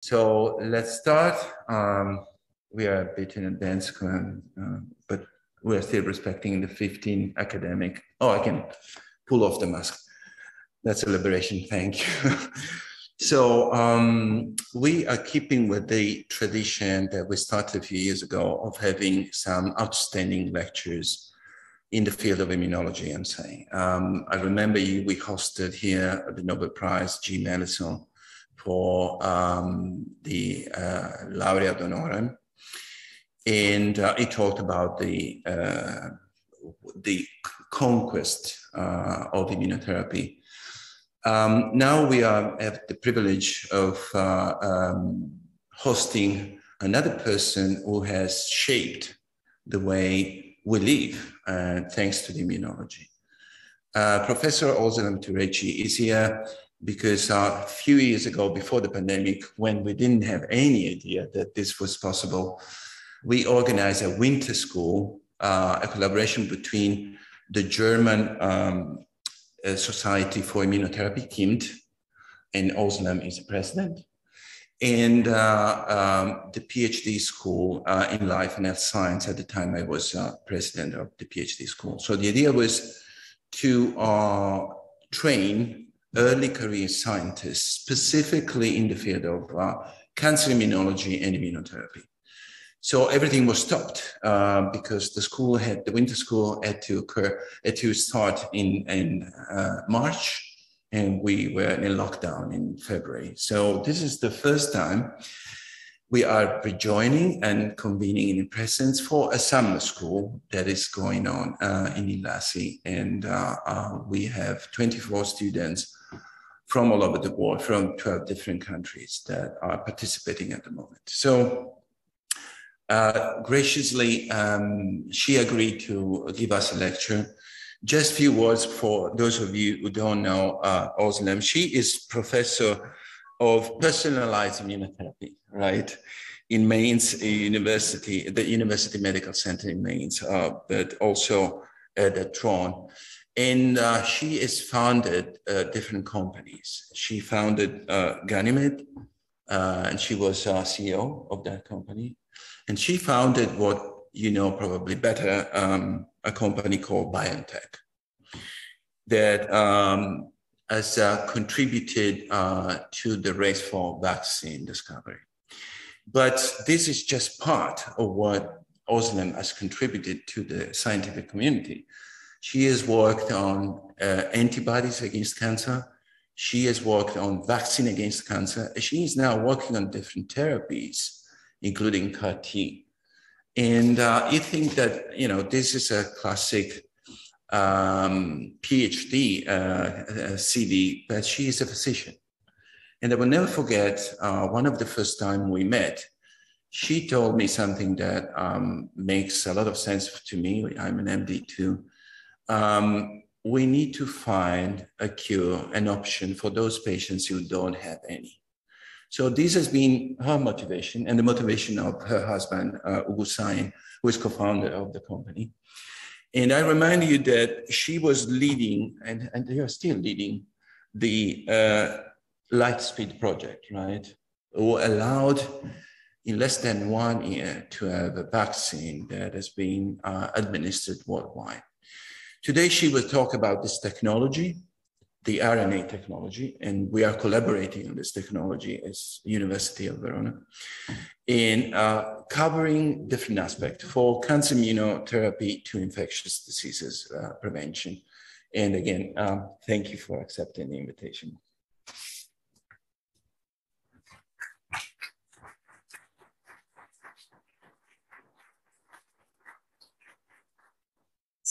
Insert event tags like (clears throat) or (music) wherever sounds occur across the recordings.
So let's start. Um, we are a bit in advance, uh, but we are still respecting the 15 academic. Oh, I can pull off the mask. That's a liberation. Thank you. (laughs) so um, we are keeping with the tradition that we started a few years ago of having some outstanding lectures in the field of immunology, I'm saying. Um, I remember you, we hosted here the Nobel Prize, Jim Allison, for um, the uh, laurea honorem. And uh, he talked about the, uh, the conquest uh, of immunotherapy. Um, now we are, have the privilege of uh, um, hosting another person who has shaped the way we live, uh, thanks to the immunology. Professor Özlem Türeci is here because uh, a few years ago, before the pandemic, when we didn't have any idea that this was possible, we organized a winter school, uh, a collaboration between the German um, uh, Society for Immunotherapy, KIMT, and Özlem is president, and uh, um, the PhD school uh, in life and health science. At the time, I was uh, president of the PhD school. So the idea was to train early career scientists, specifically in the field of uh, cancer immunology and immunotherapy. So everything was stopped uh, because the school had the winter school had to occur had to start in in uh, March, and we were in lockdown in February. So this is the first time we are rejoining and convening in presence for a summer school that is going on uh, in Ilasi, and uh, uh, we have 24 students from all over the world, from 12 different countries that are participating at the moment. So uh, graciously, um, she agreed to give us a lecture. Just a few words for those of you who don't know uh, Özlem. She is professor of personalized immunotherapy, right? In Mainz University, the University Medical Center in Mainz, uh, but also at the Tron. And uh, she has founded uh, different companies. She founded uh, Ganymed, uh, and she was uh, CEO of that company. And she founded what you know probably better, um, a company called BioNTech that um, has uh, contributed to the race for vaccine discovery. But this is just part of what Özlem has contributed to the scientific community. She has worked on uh, antibodies against cancer. She has worked on vaccine against cancer. She is now working on different therapies, including CAR T. And uh, I think that you know this is a classic um, PhD uh, CV, but she is a physician. And I will never forget uh, one of the first time we met. She told me something that um, makes a lot of sense to me. I'm an MD too um, we need to find a cure, an option for those patients who don't have any. So this has been her motivation and the motivation of her husband, uh, Ugo Sain, who is co-founder of the company. And I remind you that she was leading, and, and they are still leading, the uh, Lightspeed project, right? Who allowed in less than one year to have a vaccine that has been uh, administered worldwide. Today, she will talk about this technology, the RNA technology, and we are collaborating on this technology as University of Verona in uh, covering different aspects for cancer immunotherapy to infectious diseases uh, prevention. And again, um, thank you for accepting the invitation.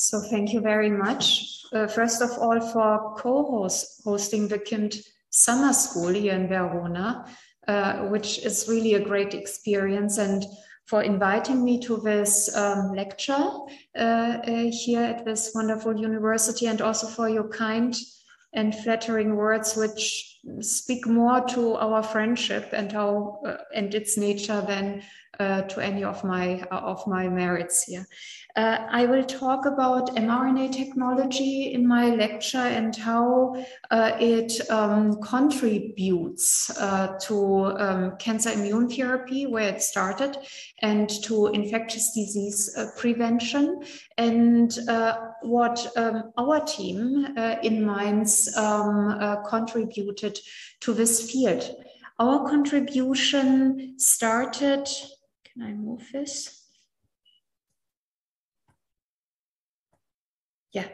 So thank you very much. Uh, first of all, for co-host hosting the Kind Summer School here in Verona, uh, which is really a great experience, and for inviting me to this um, lecture uh, uh here at this wonderful university, and also for your kind and flattering words, which speak more to our friendship and how uh, and its nature than uh, to any of my uh, of my merits here. Uh, I will talk about mRNA technology in my lecture and how uh, it um, contributes uh, to um, cancer immune therapy, where it started, and to infectious disease prevention, and what um, our team in Mainz um, contributed to this field. Our contribution started can I move this? Yeah,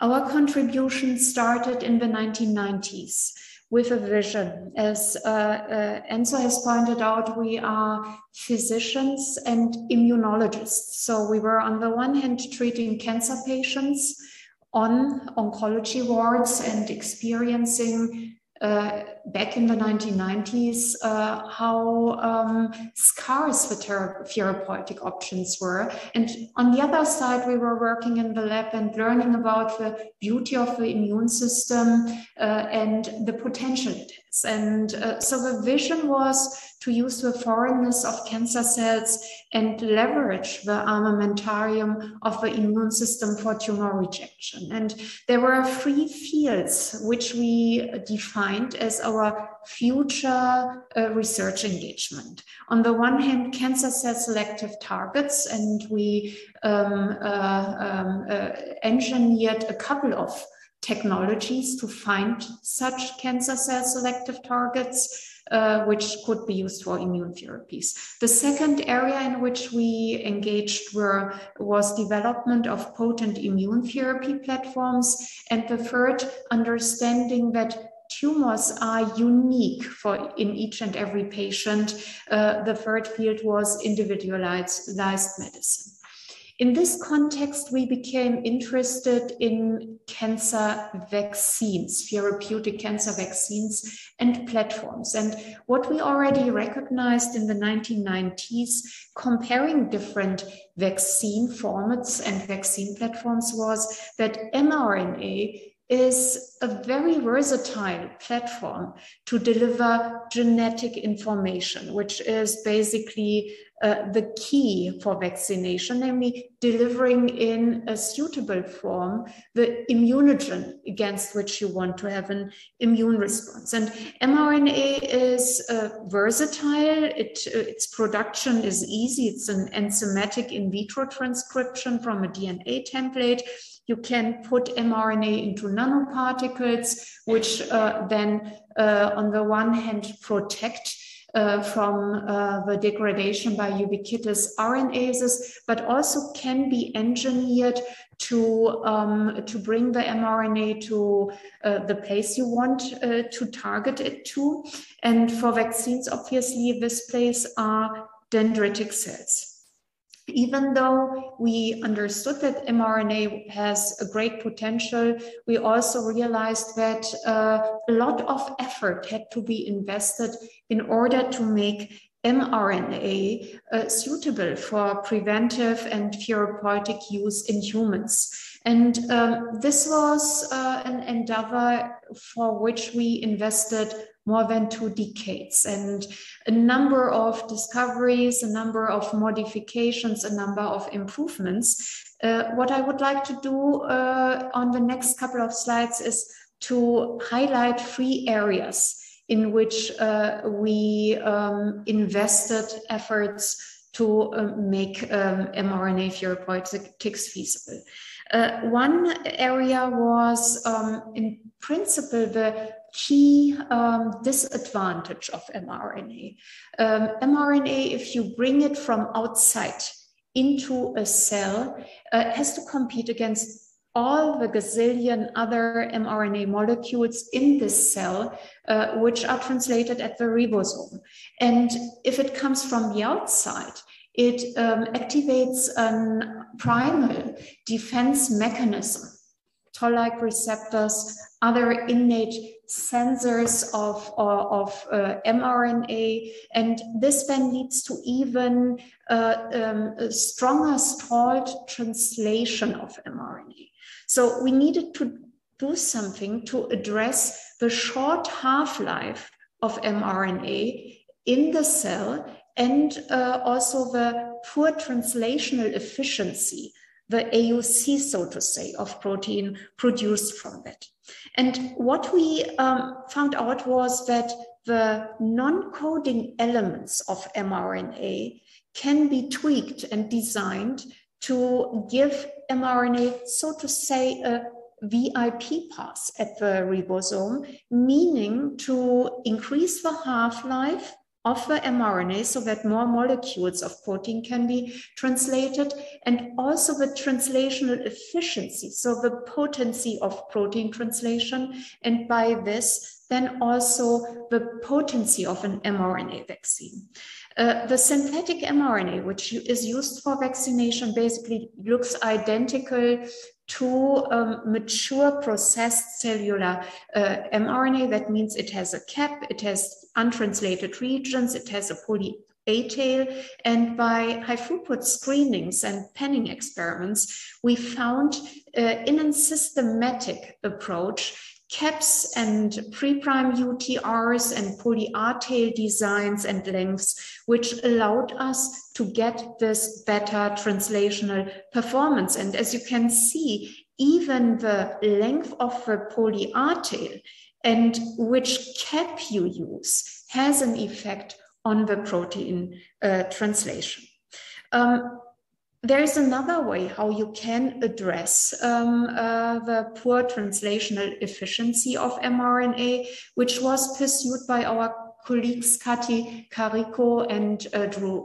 our contribution started in the 1990s with a vision. As uh, uh, Enzo has pointed out, we are physicians and immunologists. So we were on the one hand treating cancer patients on oncology wards and experiencing uh, back in the 1990s uh, how um, scarce the therapeutic options were. And on the other side, we were working in the lab and learning about the beauty of the immune system uh, and the potential it has. And uh, so the vision was to use the foreignness of cancer cells and leverage the armamentarium of the immune system for tumor rejection. And there were three fields which we defined as our future uh, research engagement. On the one hand, cancer cell selective targets, and we um, uh, um, uh, engineered a couple of technologies to find such cancer cell selective targets uh, which could be used for immune therapies. The second area in which we engaged were, was development of potent immune therapy platforms. And the third, understanding that tumors are unique for in each and every patient. Uh, the third field was individualized medicine. In this context, we became interested in cancer vaccines, therapeutic cancer vaccines, and platforms. And what we already recognized in the 1990s, comparing different vaccine formats and vaccine platforms, was that mRNA is a very versatile platform to deliver genetic information, which is basically uh, the key for vaccination, namely delivering in a suitable form the immunogen against which you want to have an immune response. And mRNA is uh, versatile, it, uh, its production is easy, it's an enzymatic in vitro transcription from a DNA template. You can put mRNA into nanoparticles, which uh, then, uh, on the one hand, protect uh, from uh, the degradation by ubiquitous RNases, but also can be engineered to um, to bring the mRNA to uh, the place you want uh, to target it to. And for vaccines, obviously, this place are dendritic cells even though we understood that mRNA has a great potential, we also realized that uh, a lot of effort had to be invested in order to make mRNA uh, suitable for preventive and therapeutic use in humans. And um, this was uh, an endeavor for which we invested more than two decades and a number of discoveries, a number of modifications, a number of improvements. Uh, what I would like to do uh, on the next couple of slides is to highlight three areas in which uh, we um, invested efforts to uh, make um, mRNA therapeutics feasible. Uh, one area was, um, in principle, the key um, disadvantage of mRNA. Um, mRNA, if you bring it from outside into a cell, uh, has to compete against all the gazillion other mRNA molecules in this cell, uh, which are translated at the ribosome. And if it comes from the outside, it um, activates a primal defense mechanism, toll-like receptors, other innate sensors of, of uh, mRNA, and this then leads to even uh, um, a stronger stalled translation of mRNA. So we needed to do something to address the short half-life of mRNA in the cell and uh, also the poor translational efficiency, the AUC, so to say, of protein produced from that. And what we um, found out was that the non-coding elements of mRNA can be tweaked and designed to give mRNA, so to say, a VIP pass at the ribosome, meaning to increase the half-life of the mRNA so that more molecules of protein can be translated and also the translational efficiency, so the potency of protein translation, and by this, then also the potency of an mRNA vaccine. Uh, the synthetic mRNA, which is used for vaccination, basically looks identical to um, mature processed cellular uh, mRNA. That means it has a cap, it has untranslated regions, it has a poly A tail. And by high throughput screenings and penning experiments, we found uh, in a systematic approach caps and pre-prime UTRs and poly-R tail designs and lengths, which allowed us to get this better translational performance. And as you can see, even the length of the poly-R tail and which cap you use has an effect on the protein uh, translation. Um, there is another way how you can address um, uh, the poor translational efficiency of mRNA, which was pursued by our colleagues Kati Carico and uh, Drew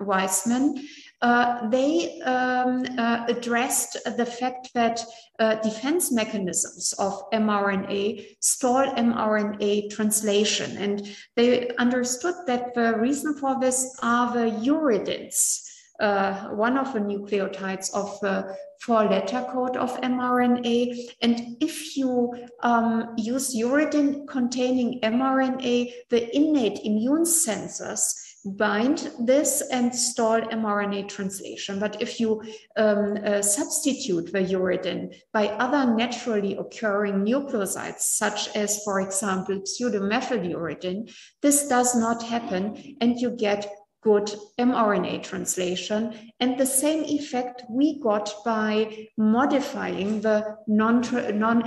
Weissman. Uh, they um, uh, addressed the fact that uh, defense mechanisms of mRNA stall mRNA translation. And they understood that the reason for this are the uridines uh, one of the nucleotides of the four letter code of mRNA. And if you um, use uridine containing mRNA, the innate immune sensors bind this and stall mRNA translation. But if you um, uh, substitute the uridine by other naturally occurring nucleosides, such as, for example, pseudomethyluridine, this does not happen and you get good mRNA translation. And the same effect we got by modifying the non-translated non,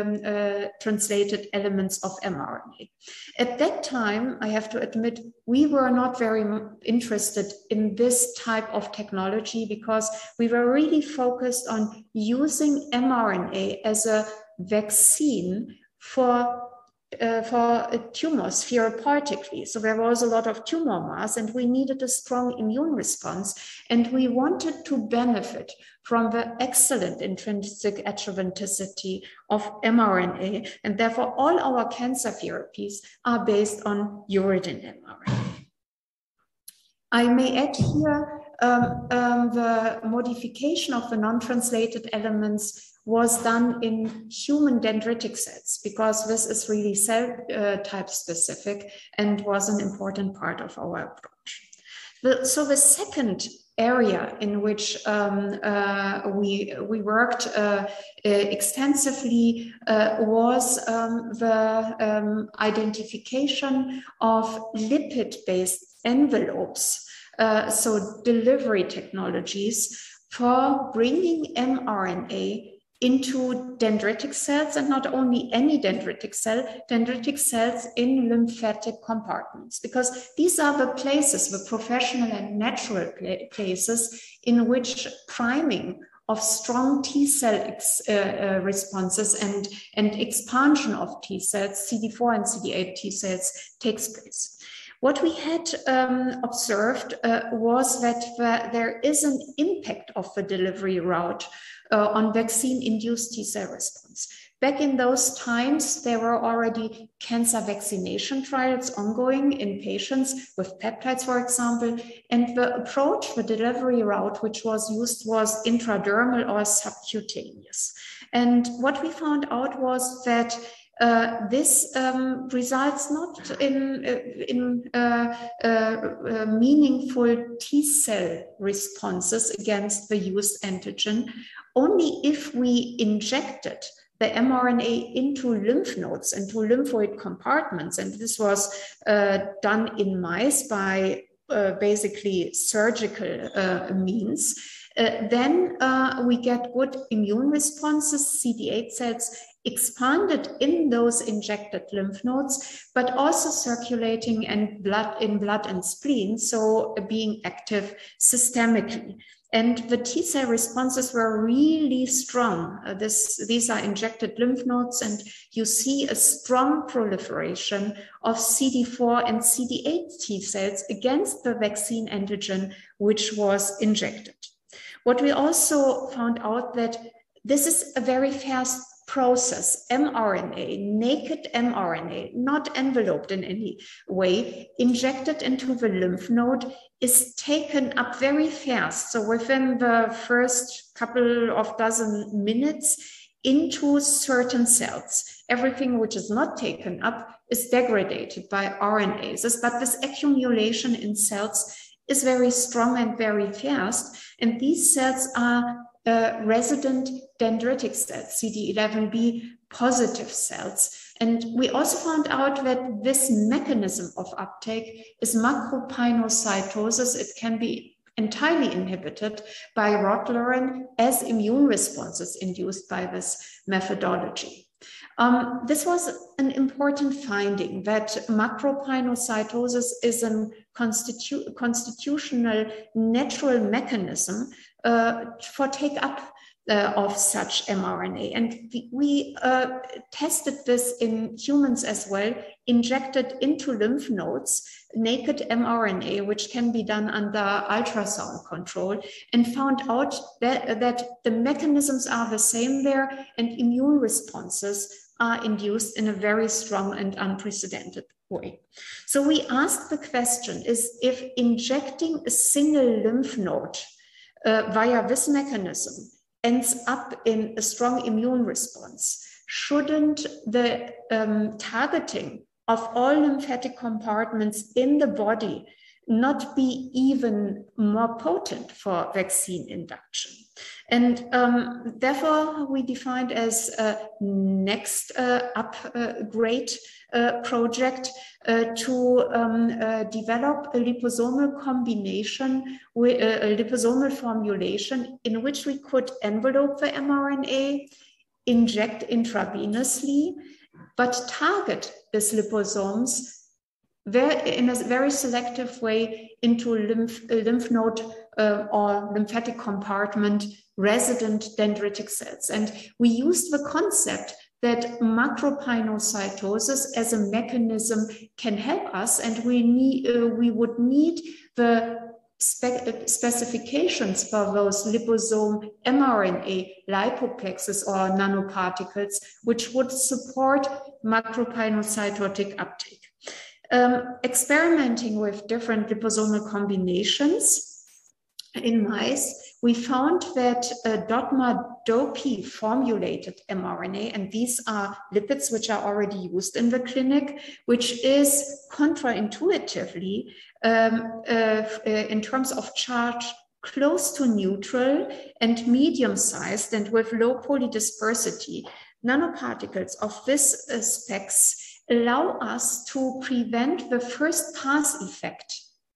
um, uh, elements of mRNA. At that time, I have to admit, we were not very interested in this type of technology because we were really focused on using mRNA as a vaccine for uh, for tumors therapeutically. So there was a lot of tumor mass, and we needed a strong immune response. And we wanted to benefit from the excellent intrinsic adjuvanticity of mRNA. And therefore, all our cancer therapies are based on uridine mRNA. I may add here um, um, the modification of the non-translated elements was done in human dendritic cells because this is really cell uh, type specific and was an important part of our approach. The, so the second area in which um, uh, we, we worked uh, extensively uh, was um, the um, identification of lipid-based envelopes, uh, so delivery technologies for bringing mRNA into dendritic cells and not only any dendritic cell, dendritic cells in lymphatic compartments, because these are the places, the professional and natural places in which priming of strong T cell ex, uh, uh, responses and, and expansion of T cells, CD4 and CD8 T cells takes place. What we had um, observed uh, was that the, there is an impact of the delivery route uh, on vaccine-induced T cell response. Back in those times, there were already cancer vaccination trials ongoing in patients with peptides, for example. And the approach, the delivery route, which was used was intradermal or subcutaneous. And what we found out was that uh, this um, results not in, uh, in uh, uh, uh, meaningful T cell responses against the used antigen only if we injected the mRNA into lymph nodes, into lymphoid compartments. And this was done in mice by basically surgical means. Uh, then uh, we get good immune responses, CD8 cells expanded in those injected lymph nodes, but also circulating and blood in blood and spleen, so being active systemically. And the T cell responses were really strong. Uh, this, these are injected lymph nodes, and you see a strong proliferation of CD4 and CD8 T cells against the vaccine antigen, which was injected. What we also found out that this is a very fast process, mRNA, naked mRNA, not enveloped in any way, injected into the lymph node is taken up very fast. So within the first couple of dozen minutes, into certain cells. Everything which is not taken up is degraded by RNases, but this accumulation in cells is very strong and very fast. And these cells are uh, resident dendritic cells, CD11b positive cells. And we also found out that this mechanism of uptake is macropinocytosis. It can be entirely inhibited by rotlerin as immune responses induced by this methodology. Um, this was an important finding that macropinocytosis is a constitu constitutional natural mechanism uh, for take up uh, of such mRNA. And we uh, tested this in humans as well, injected into lymph nodes naked mRNA, which can be done under ultrasound control, and found out that, that the mechanisms are the same there and immune responses are induced in a very strong and unprecedented way. So we asked the question is if injecting a single lymph node uh, via this mechanism ends up in a strong immune response, shouldn't the um, targeting of all lymphatic compartments in the body not be even more potent for vaccine induction? And um, therefore, we defined as a next uh, upgrade uh, project uh, to um, uh, develop a liposomal combination, with, uh, a liposomal formulation in which we could envelope the mRNA, inject intravenously, but target these liposomes in a very selective way into lymph, lymph node uh, or lymphatic compartment resident dendritic cells. And we used the concept that macropinocytosis as a mechanism can help us, and we need uh, we would need the spe specifications for those liposome mRNA lipoplexes or nanoparticles, which would support macropinocytotic uptake. Um, experimenting with different liposomal combinations in mice, we found that uh, DOTMA DOPI formulated mRNA, and these are lipids which are already used in the clinic, which is contraintuitively um, uh, uh, in terms of charge close to neutral and medium sized and with low polydispersity. Nanoparticles of this uh, specs allow us to prevent the first pass effect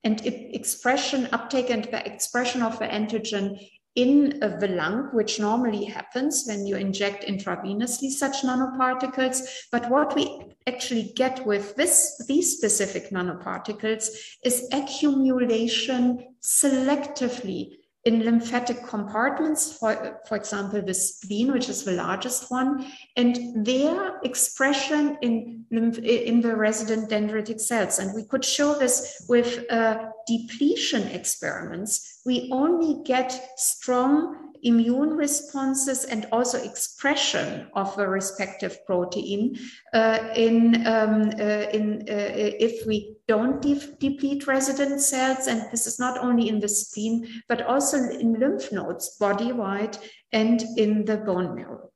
and expression, uptake and the expression of the antigen in the lung, which normally happens when you inject intravenously such nanoparticles. But what we actually get with this, these specific nanoparticles is accumulation selectively in lymphatic compartments, for, for example, the spleen, which is the largest one, and their expression in, in the resident dendritic cells. And we could show this with uh, depletion experiments. We only get strong immune responses and also expression of the respective protein uh, in, um, uh, in uh, if we don't de deplete resident cells and this is not only in the spleen but also in lymph nodes body-wide and in the bone marrow.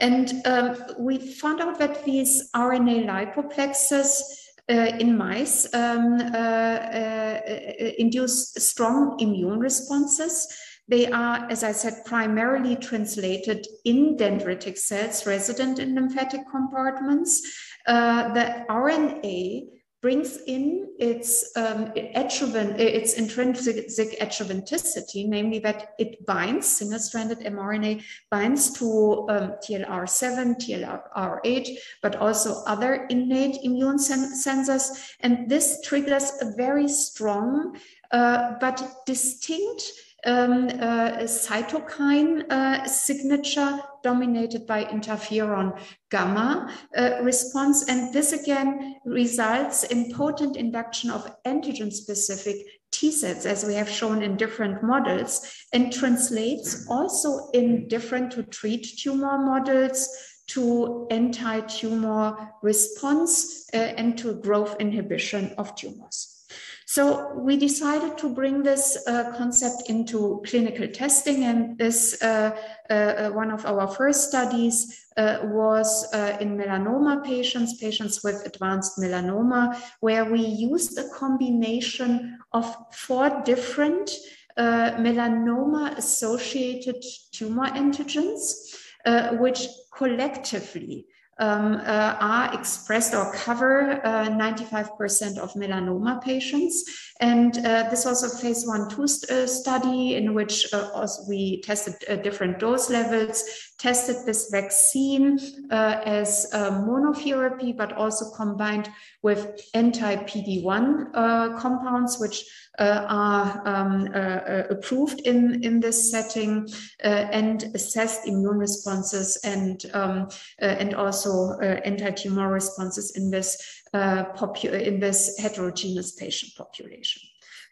And um, we found out that these RNA lipoplexes uh, in mice um, uh, uh induce strong immune responses They are, as I said, primarily translated in dendritic cells resident in lymphatic compartments. Uh, the RNA brings in its um, adjuvant, its intrinsic adjuvanticity, namely that it binds, single-stranded mRNA binds to um, TLR7, TLR8, but also other innate immune sen sensors. And this triggers a very strong uh, but distinct um, uh, cytokine uh, signature dominated by interferon gamma uh, response. And this again results in potent induction of antigen specific T cells, as we have shown in different models, and translates also in different to treat tumor models to anti tumor response uh, and to growth inhibition of tumors. So we decided to bring this uh, concept into clinical testing, and this uh, uh, uh one of our first studies uh, was uh, in melanoma patients, patients with advanced melanoma, where we used a combination of four different melanoma-associated tumor antigens, which collectively um, uh, are expressed or cover 95% uh, of melanoma patients. And uh, this was a phase one, two st uh, study in which uh, we tested uh, different dose levels, tested this vaccine as monotherapy, but also combined with anti-PD-1 compounds, which uh, are um, uh, uh, approved in, in this setting and assessed immune responses and, um, and also anti-tumor responses in this, in this heterogeneous patient population.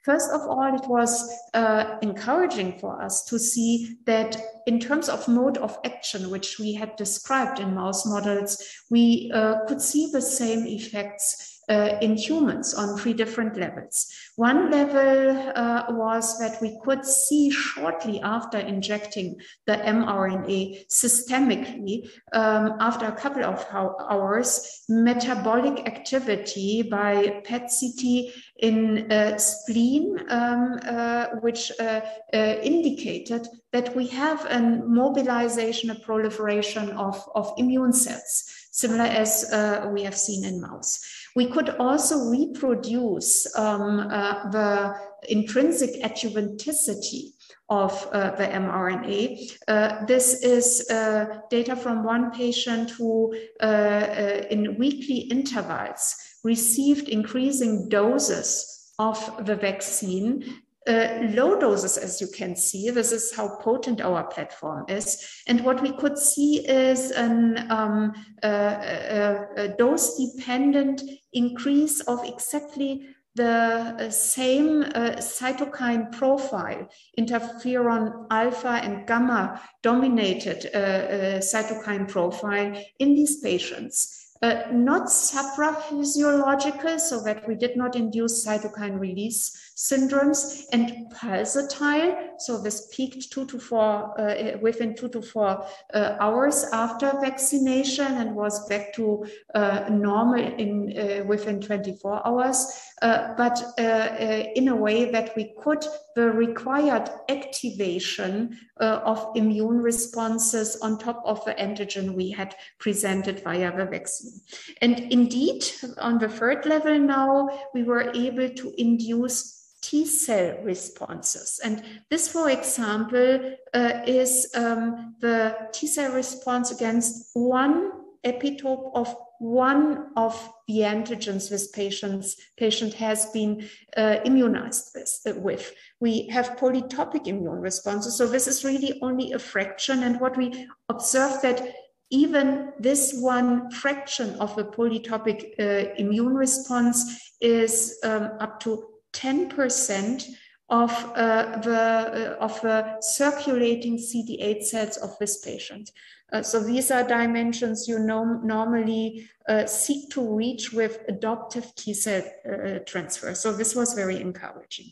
First of all, it was uh, encouraging for us to see that in terms of mode of action, which we had described in mouse models, we uh, could see the same effects uh, in humans on three different levels. One level uh, was that we could see shortly after injecting the mRNA systemically, um, after a couple of hours, metabolic activity by PET-CT in uh, spleen, um, uh, which uh, uh, indicated that we have a mobilization, a proliferation of, of immune cells, similar as we have seen in mouse. We could also reproduce um, uh, the intrinsic adjuvanticity of uh, the mRNA. Uh, this is uh, data from one patient who, uh, uh, in weekly intervals, received increasing doses of the vaccine uh, low doses, as you can see. This is how potent our platform is. And what we could see is an um, uh, a dose dependent increase of exactly the uh, same uh, cytokine profile, interferon alpha and gamma dominated uh, uh cytokine profile in these patients. Uh, not supraphysiological, so that we did not induce cytokine release syndromes and pulsatile. So this peaked two to four uh, within two to four uh, hours after vaccination and was back to uh, normal in uh, within 24 hours. Uh, but uh, in a way that we could the required activation of immune responses on top of the antigen we had presented via the vaccine. And indeed, on the third level now, we were able to induce T cell responses. And this, for example, uh, is um, the T cell response against one epitope of one of the antigens this patient's patient has been uh, immunized with, uh, with. We have polytopic immune responses. So this is really only a fraction. And what we observe that even this one fraction of a polytopic uh, immune response is um, up to 10% of uh, the uh, of the circulating CD8 cells of this patient. Uh, so these are dimensions you normally uh, seek to reach with adoptive T cell uh, transfer. So this was very encouraging.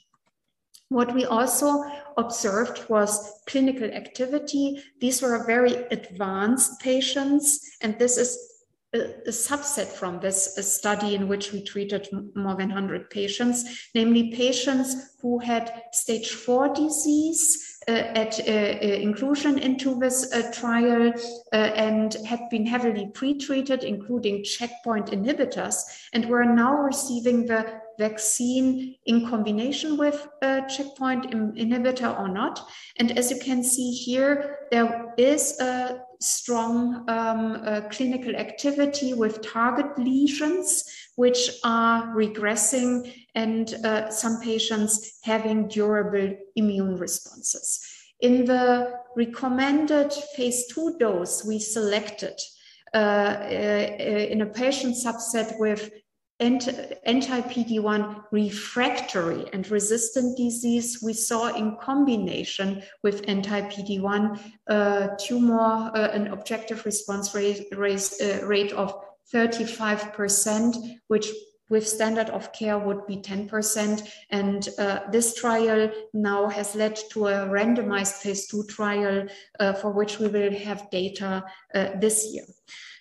What we also observed was clinical activity. These were very advanced patients, and this is a, subset from this study in which we treated more than 100 patients, namely patients who had stage four disease uh, at uh, uh, inclusion into this trial and had been heavily pretreated, including checkpoint inhibitors, and were now receiving the vaccine in combination with a checkpoint inhibitor or not. And as you can see here, there is a strong um, uh, clinical activity with target lesions, which are regressing, and uh, some patients having durable immune responses. In the recommended phase two dose, we selected uh, uh in a patient subset with anti-PD-1 refractory and resistant disease we saw in combination with anti-PD-1 uh, tumor, uh, an objective response rate, rate, uh, rate of 35%, which with standard of care would be 10%. And uh, this trial now has led to a randomized phase two trial uh, for which we will have data uh, this year.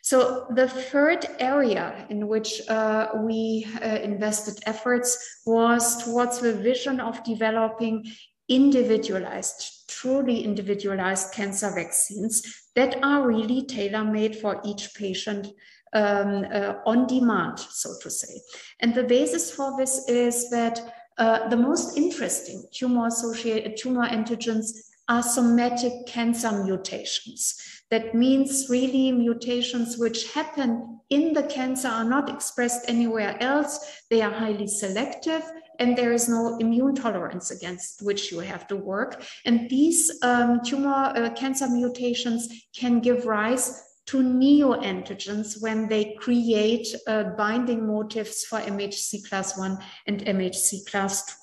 So the third area in which uh, we uh, invested efforts was towards the vision of developing individualized, truly individualized cancer vaccines that are really tailor-made for each patient um, uh, on demand, so to say. And the basis for this is that uh, the most interesting tumor associated tumor antigens are somatic cancer mutations. That means really mutations which happen in the cancer are not expressed anywhere else. They are highly selective and there is no immune tolerance against which you have to work. And these um, tumor uh, cancer mutations can give rise to neoantigens when they create uh, binding motifs for MHC class 1 and MHC class 2.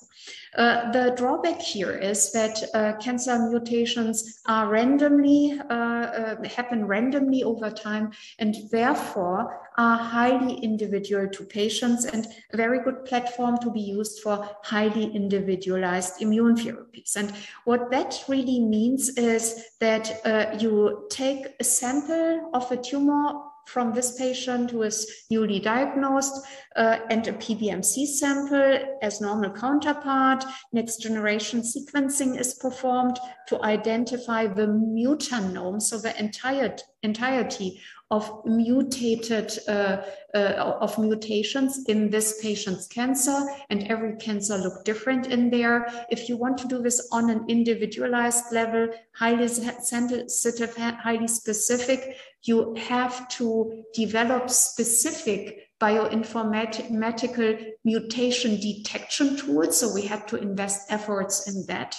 Uh, the drawback here is that uh, cancer mutations are randomly uh, uh, happen randomly over time and therefore are highly individual to patients and a very good platform to be used for highly individualized immune therapies. And what that really means is that you take a sample of a tumor from this patient who is newly diagnosed uh, and a PBMC sample as normal counterpart. Next generation sequencing is performed to identify the mutanome, so the entire, entirety of mutated uh, uh, of mutations in this patient's cancer and every cancer look different in there if you want to do this on an individualized level highly sensitive highly specific you have to develop specific bioinformatical mutation detection tools. So we had to invest efforts in that.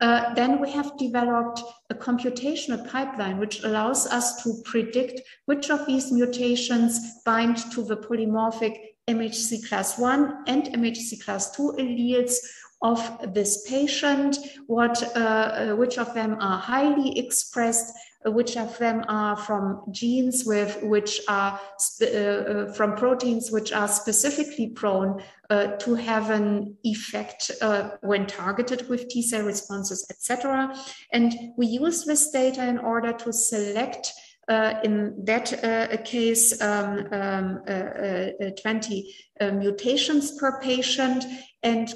Uh, then we have developed a computational pipeline which allows us to predict which of these mutations bind to the polymorphic MHC class 1 and MHC class 2 alleles of this patient, what, uh, uh, which of them are highly expressed, which of them are from genes with which are uh, uh, from proteins which are specifically prone uh, to have an effect uh, when targeted with T cell responses, etc. And we use this data in order to select uh, in that uh, case, um, um, uh, uh 20 mutations per patient and,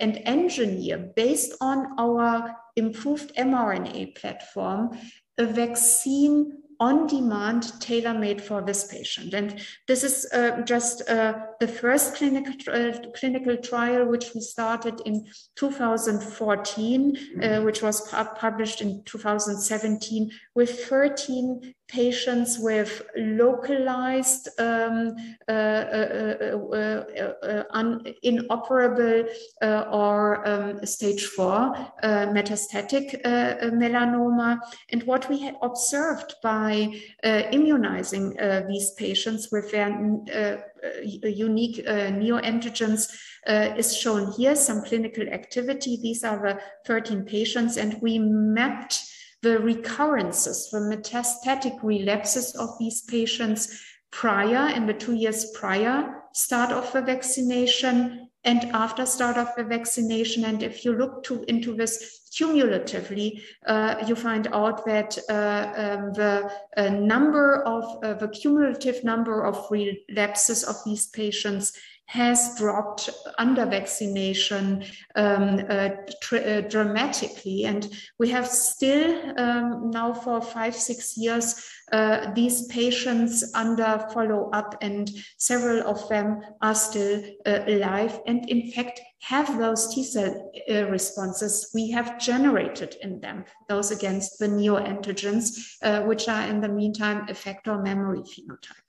and engineer based on our improved mRNA platform a vaccine on demand, tailor made for this patient. And this is uh, just uh, the first clinical, uh, clinical trial, which we started in 2014, uh, which was pu published in 2017 with 13 patients with localized um, uh, uh, uh, inoperable or um, stage four metastatic melanoma. And what we had observed by immunizing these patients with their unique neoantigens uh, is shown here, some clinical activity. These are the 13 patients, and we mapped the recurrences, the metastatic relapses of these patients prior, in the two years prior start of the vaccination and after start of the vaccination. And if you look to, into this cumulatively, uh, you find out that uh, um, the uh, number of uh, the cumulative number of relapses of these patients has dropped under vaccination um, uh, uh, dramatically. And we have still um, now for five, six years, uh, these patients under follow up, and several of them are still uh, alive. And in fact, have those T cell uh, responses we have generated in them, those against the neoantigens, uh, which are in the meantime effector memory phenotype.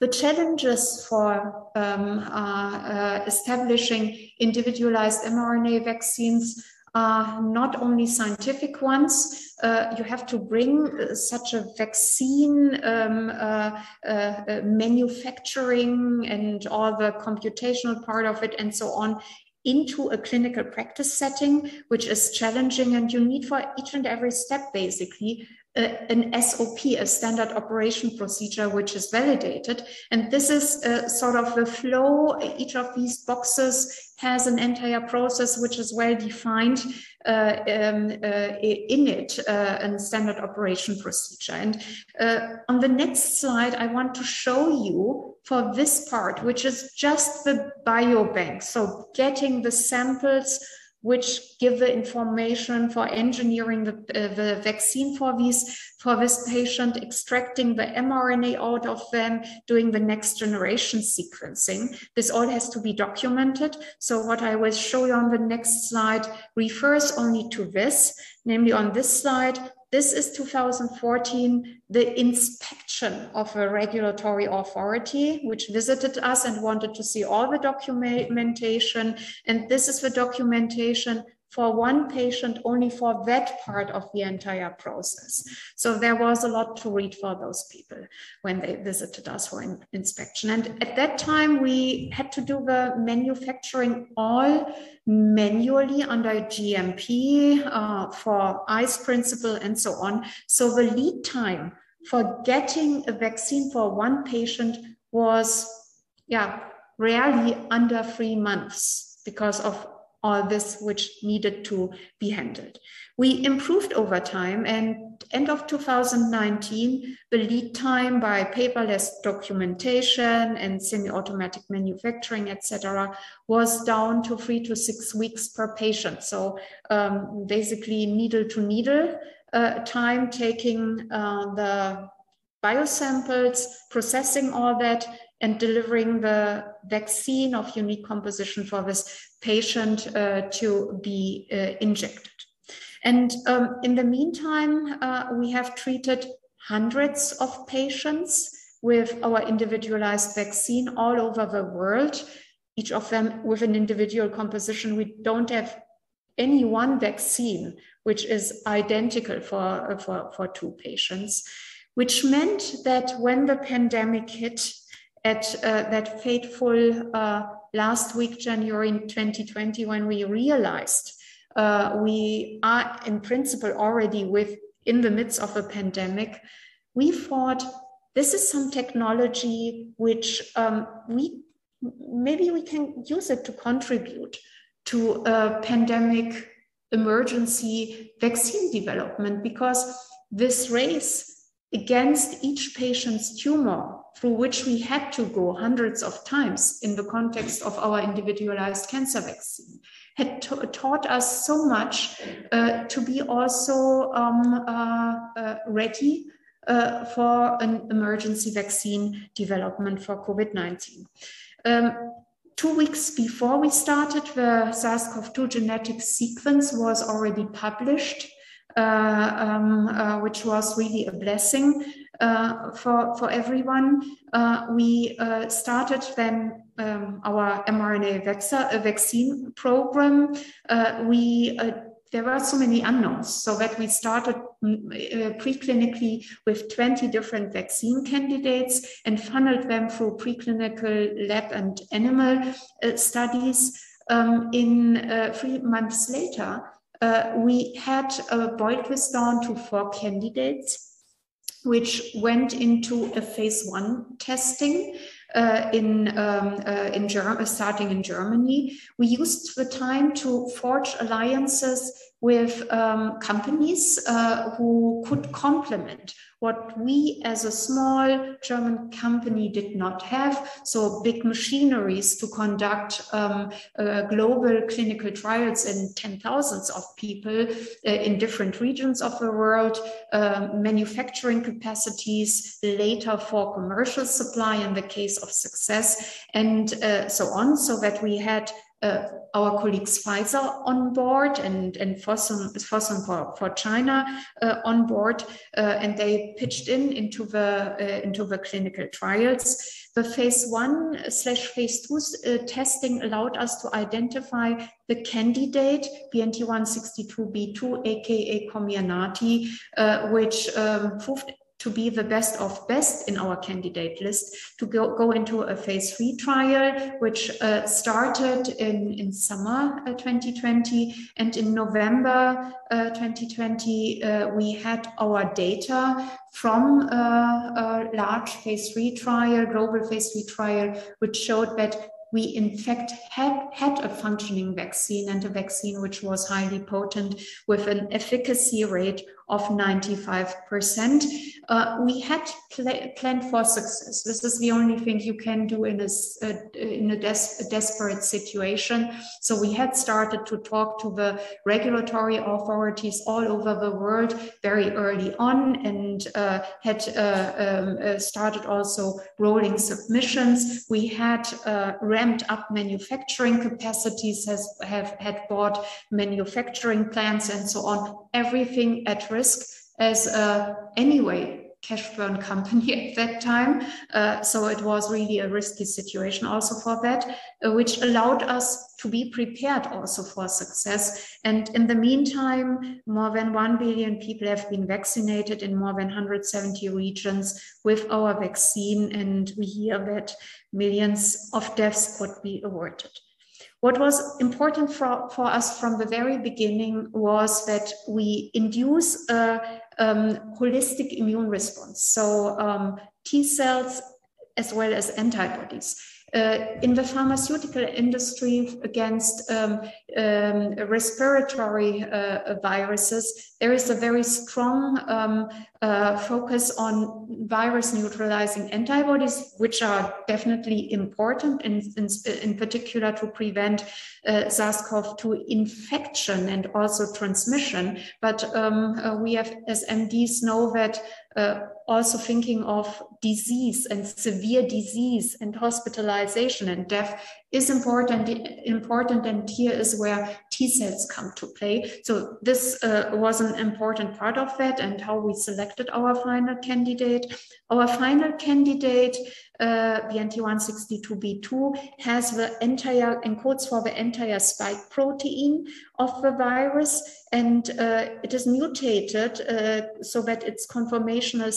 The challenges for um, uh, establishing individualized mRNA vaccines are not only scientific ones. Uh, you have to bring uh, such a vaccine um, uh, uh, uh, manufacturing and all the computational part of it and so on into a clinical practice setting, which is challenging. And you need for each and every step, basically, an SOP, a standard operation procedure, which is validated. And this is uh, sort of the flow. Each of these boxes has an entire process which is well defined uh, um, uh, in it, uh, a standard operation procedure. And uh, on the next slide, I want to show you for this part, which is just the biobank. So getting the samples which give the information for engineering the, uh, the vaccine for these for this patient, extracting the mRNA out of them, doing the next generation sequencing. This all has to be documented. So what I will show you on the next slide refers only to this, namely on this slide, this is 2014, the inspection of a regulatory authority, which visited us and wanted to see all the documentation. And this is the documentation for one patient only for that part of the entire process. So there was a lot to read for those people when they visited us for in inspection. And at that time, we had to do the manufacturing all manually under GMP uh, four eyes principle and so on. So the lead time for getting a vaccine for one patient was, yeah, rarely under three months because of all this which needed to be handled. We improved over time and end of 2019, the lead time by paperless documentation and semi-automatic manufacturing, etc., was down to three to six weeks per patient. So um, basically needle to needle uh, time taking uh, the biosamples, processing all that, and delivering the vaccine of unique composition for this patient uh, to be uh, injected. And um, in the meantime, uh, we have treated hundreds of patients with our individualized vaccine all over the world, each of them with an individual composition. We don't have any one vaccine which is identical for, for, for two patients, which meant that when the pandemic hit, at uh, that fateful uh, last week, January 2020, when we realized uh, we are in principle already with in the midst of a pandemic, we thought this is some technology which um, we maybe we can use it to contribute to a pandemic emergency vaccine development because this race against each patient's tumor through which we had to go hundreds of times in the context of our individualized cancer vaccine had taught us so much uh, to be also um, uh, uh, ready uh, for an emergency vaccine development for COVID 19. Um, two weeks before we started, the SARS CoV 2 genetic sequence was already published. Uh, um, uh, which was really a blessing uh, for, for everyone. we started then um, our mRNA vaccine program. we there were so many unknowns, so that we started mm, uh, preclinically with 20 different vaccine candidates and funneled them through preclinical lab and animal uh, studies. Um, in uh, three months later, uh, we had uh, boiled this down to four candidates, which went into a phase one testing uh, in um, uh, in Germany, starting in Germany. We used the time to forge alliances with um, companies uh, who could complement what we as a small German company did not have. So big machineries to conduct um, uh, global clinical trials in 10,000s of people uh, in different regions of the world, uh, manufacturing capacities later for commercial supply in the case of success and uh, so on, so that we had uh, our colleagues Pfizer on board and, and Fosun, Fosun for, for China uh, on board, uh, and they pitched in into the, uh, into the clinical trials. The phase one slash phase two uh, testing allowed us to identify the candidate BNT162b2, aka Comirnaty, uh, which um, proved to be the best of best in our candidate list to go, go into a phase three trial, which uh, started in, in summer uh, 2020. And in November uh, 2020, uh, we had our data from uh, a large phase three trial, global phase three trial, which showed that we in fact had, had a functioning vaccine and a vaccine which was highly potent with an efficacy rate of 95%. Uh, we had pl- planned for success. This is the only thing you can do in a, uh, in a, des- a, desperate situation. So we had started to talk to the regulatory authorities all over the world very early on and uh, had uh, um, uh, started also rolling submissions. We had uh, ramped up manufacturing capacities, has, have had bought manufacturing plants and so on, everything at risk as uh, anyway cash burn company (laughs) at that time. Uh, so it was really a risky situation also for that, uh, which allowed us to be prepared also for success. And in the meantime, more than 1 billion people have been vaccinated in more than 170 regions with our vaccine. And we hear that millions of deaths could be avoided. What was important for, for us from the very beginning was that we induce a um, holistic immune response. So um, T cells as well as antibodies. Uh, in the pharmaceutical industry against um, um, respiratory uh, viruses, there is a very strong um, uh, focus on virus neutralizing antibodies, which are definitely important, in, in, in particular to prevent SARS CoV 2 infection and also transmission. But um, we have, as MDs, know that uh, also thinking of disease and severe disease and hospitalization and death is important important and here is where t cells come to play. So this uh, was an important part of that and how we selected our final candidate. Our final candidate uh, BNT162b2 has the entire encodes for the entire spike protein of the virus and uh, it is mutated uh, so that it's conformational,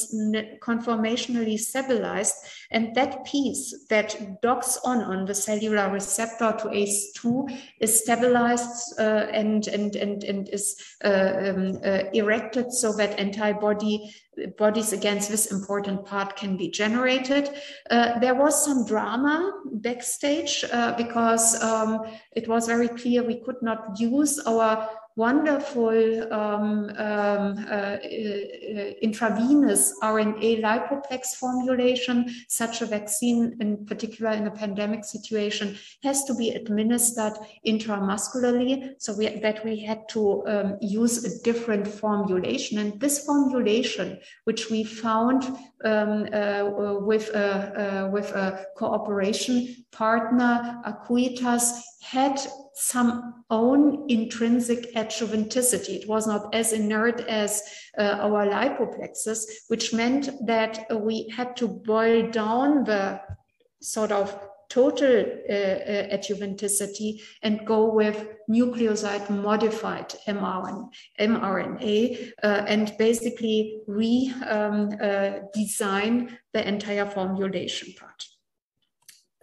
conformationally stabilized and that piece that docks on on the cellular receptor to ACE2 is stabilized uh, and, and, and, and is uh, um, uh, erected so that antibody bodies against this important part can be generated. Uh, there was some drama backstage uh, because um, it was very clear we could not use our wonderful um, um, uh, uh, intravenous RNA lipoplex formulation. Such a vaccine, in particular in a pandemic situation, has to be administered intramuscularly, so we, that we had to um, use a different formulation. And this formulation, which we found um, uh, with, a, uh, with a cooperation partner, Acuitas, had some own intrinsic adjuvanticity. It was not as inert as uh, our lipoplexes, which meant that we had to boil down the sort of total uh, uh adjuvanticity and go with nucleoside modified mRNA, mRNA uh, and basically redesign um, uh, the entire formulation part.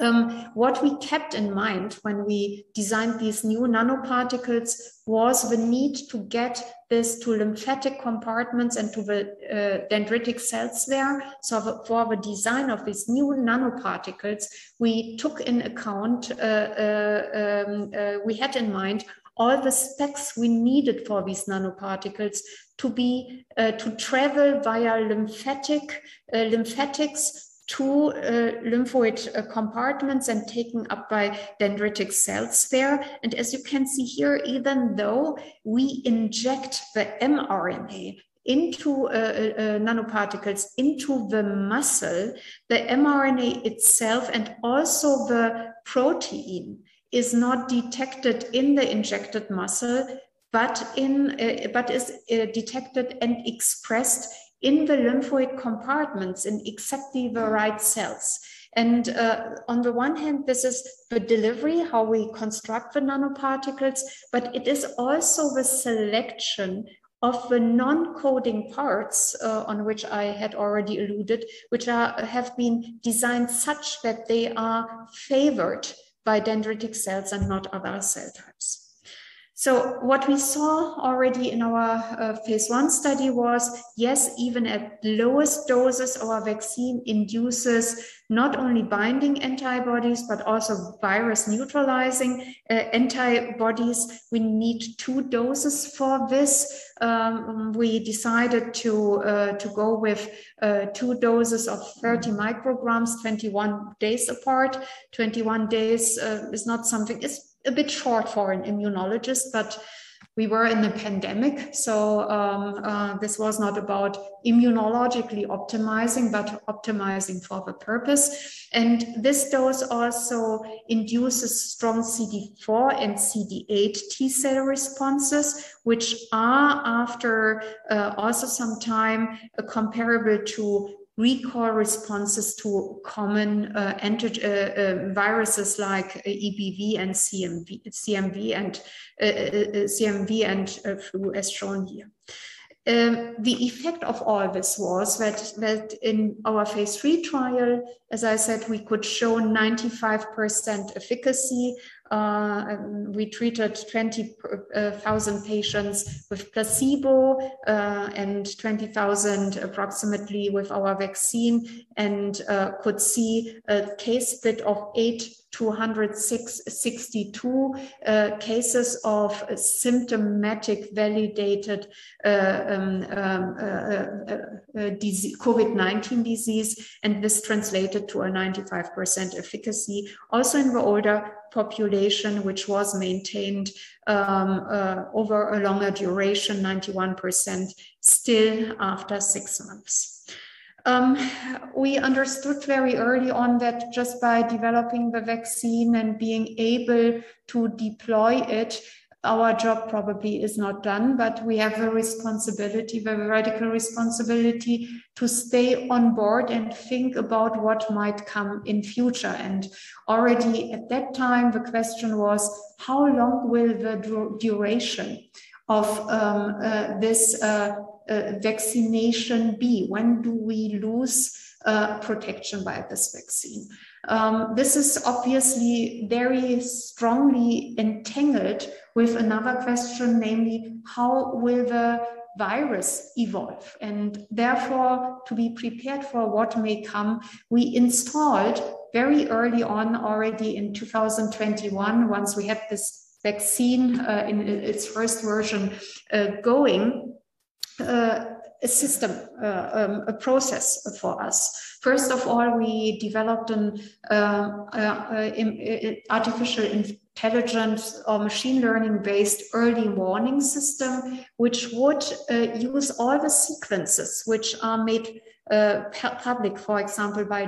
Um, what we kept in mind when we designed these new nanoparticles was the need to get this to lymphatic compartments and to the uh, dendritic cells there. So for the design of these new nanoparticles, we took in account, uh, uh, um, uh, we had in mind all the specs we needed for these nanoparticles to be uh, to travel via lymphatic uh, lymphatics to uh, lymphoid uh, compartments and taken up by dendritic cells there. And as you can see here, even though we inject the mRNA into uh, uh, uh, nanoparticles into the muscle, the mRNA itself and also the protein is not detected in the injected muscle, but in uh, but is detected and expressed in the lymphoid compartments in exactly the right cells. And uh, on the one hand, this is the delivery, how we construct the nanoparticles, but it is also the selection of the non-coding parts uh, on which I had already alluded, which are, have been designed such that they are favored by dendritic cells and not other cell types. So what we saw already in our uh, phase one study was, yes, even at lowest doses, our vaccine induces not only binding antibodies, but also virus neutralizing uh, antibodies. We need two doses for this. Um, we decided to, uh, to go with uh, two doses of 30 micrograms, 21 days apart. 21 days uh, is not something, it's a bit short for an immunologist, but we were in a pandemic. So um, uh, this was not about immunologically optimizing, but optimizing for the purpose. And this dose also induces strong CD4 and CD8 T cell responses, which are after uh, also some time uh, comparable to recall responses to common uh, uh, uh, viruses like uh, EBV and CMV, CMV and uh, CMV and flu, as shown here. Um, the effect of all this was that, that in our phase three trial, as I said, we could show 95% efficacy uh, we treated 20,000 patients with placebo uh, and 20,000 approximately with our vaccine and uh, could see a case split of 8 to 162 uh, cases of symptomatic validated uh, um, um, COVID-19 disease and this translated to a 95% efficacy. Also in the older population, which was maintained um, uh, over a longer duration, 91% still after six months. Um, we understood very early on that just by developing the vaccine and being able to deploy it, our job probably is not done, but we have a responsibility, very radical responsibility to stay on board and think about what might come in future. And already at that time, the question was, how long will the duration of um, uh, this uh, uh, vaccination be? When do we lose uh, protection by this vaccine? Um, this is obviously very strongly entangled with another question, namely, how will the virus evolve? And therefore, to be prepared for what may come, we installed very early on, already in 2021, once we had this vaccine uh, in its first version uh, going, uh, a system, uh, um, a process for us. First of all, we developed an uh, uh, uh artificial intelligence or machine learning based early warning system, which would uh, use all the sequences which are made uh, public, for example, by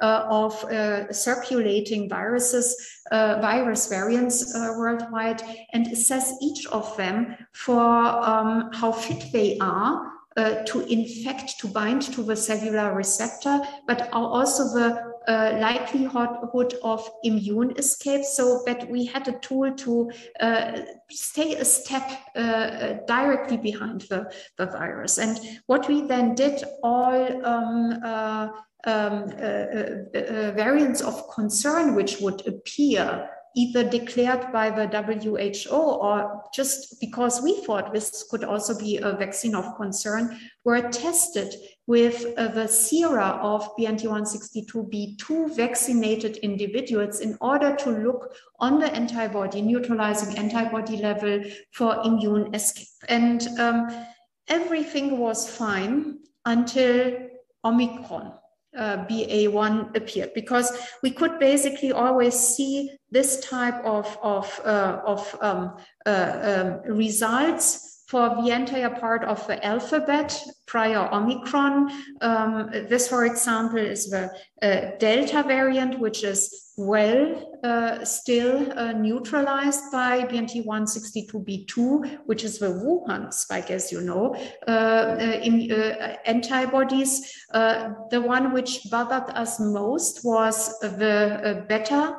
uh, of uh, circulating viruses, uh, virus variants uh, worldwide, and assess each of them for um, how fit they are uh, to infect, to bind to the cellular receptor, but also the uh, likelihood of immune escape so that we had a tool to uh, stay a step uh, directly behind the, the virus. And what we then did, all um, uh, um, uh, uh, variants of concern which would appear either declared by the WHO or just because we thought this could also be a vaccine of concern, were tested with the sera of BNT162b2 vaccinated individuals in order to look on the antibody, neutralizing antibody level for immune escape. And um, everything was fine until Omicron. Uh, BA1 appeared because we could basically always see this type of, of, uh, of um, uh, um, results for the entire part of the alphabet prior Omicron. Um, this, for example, is the uh, Delta variant, which is well uh, still uh, neutralized by BNT162b2, which is the Wuhan spike, as you know, uh, uh in uh, antibodies. The one which bothered us most was the Beta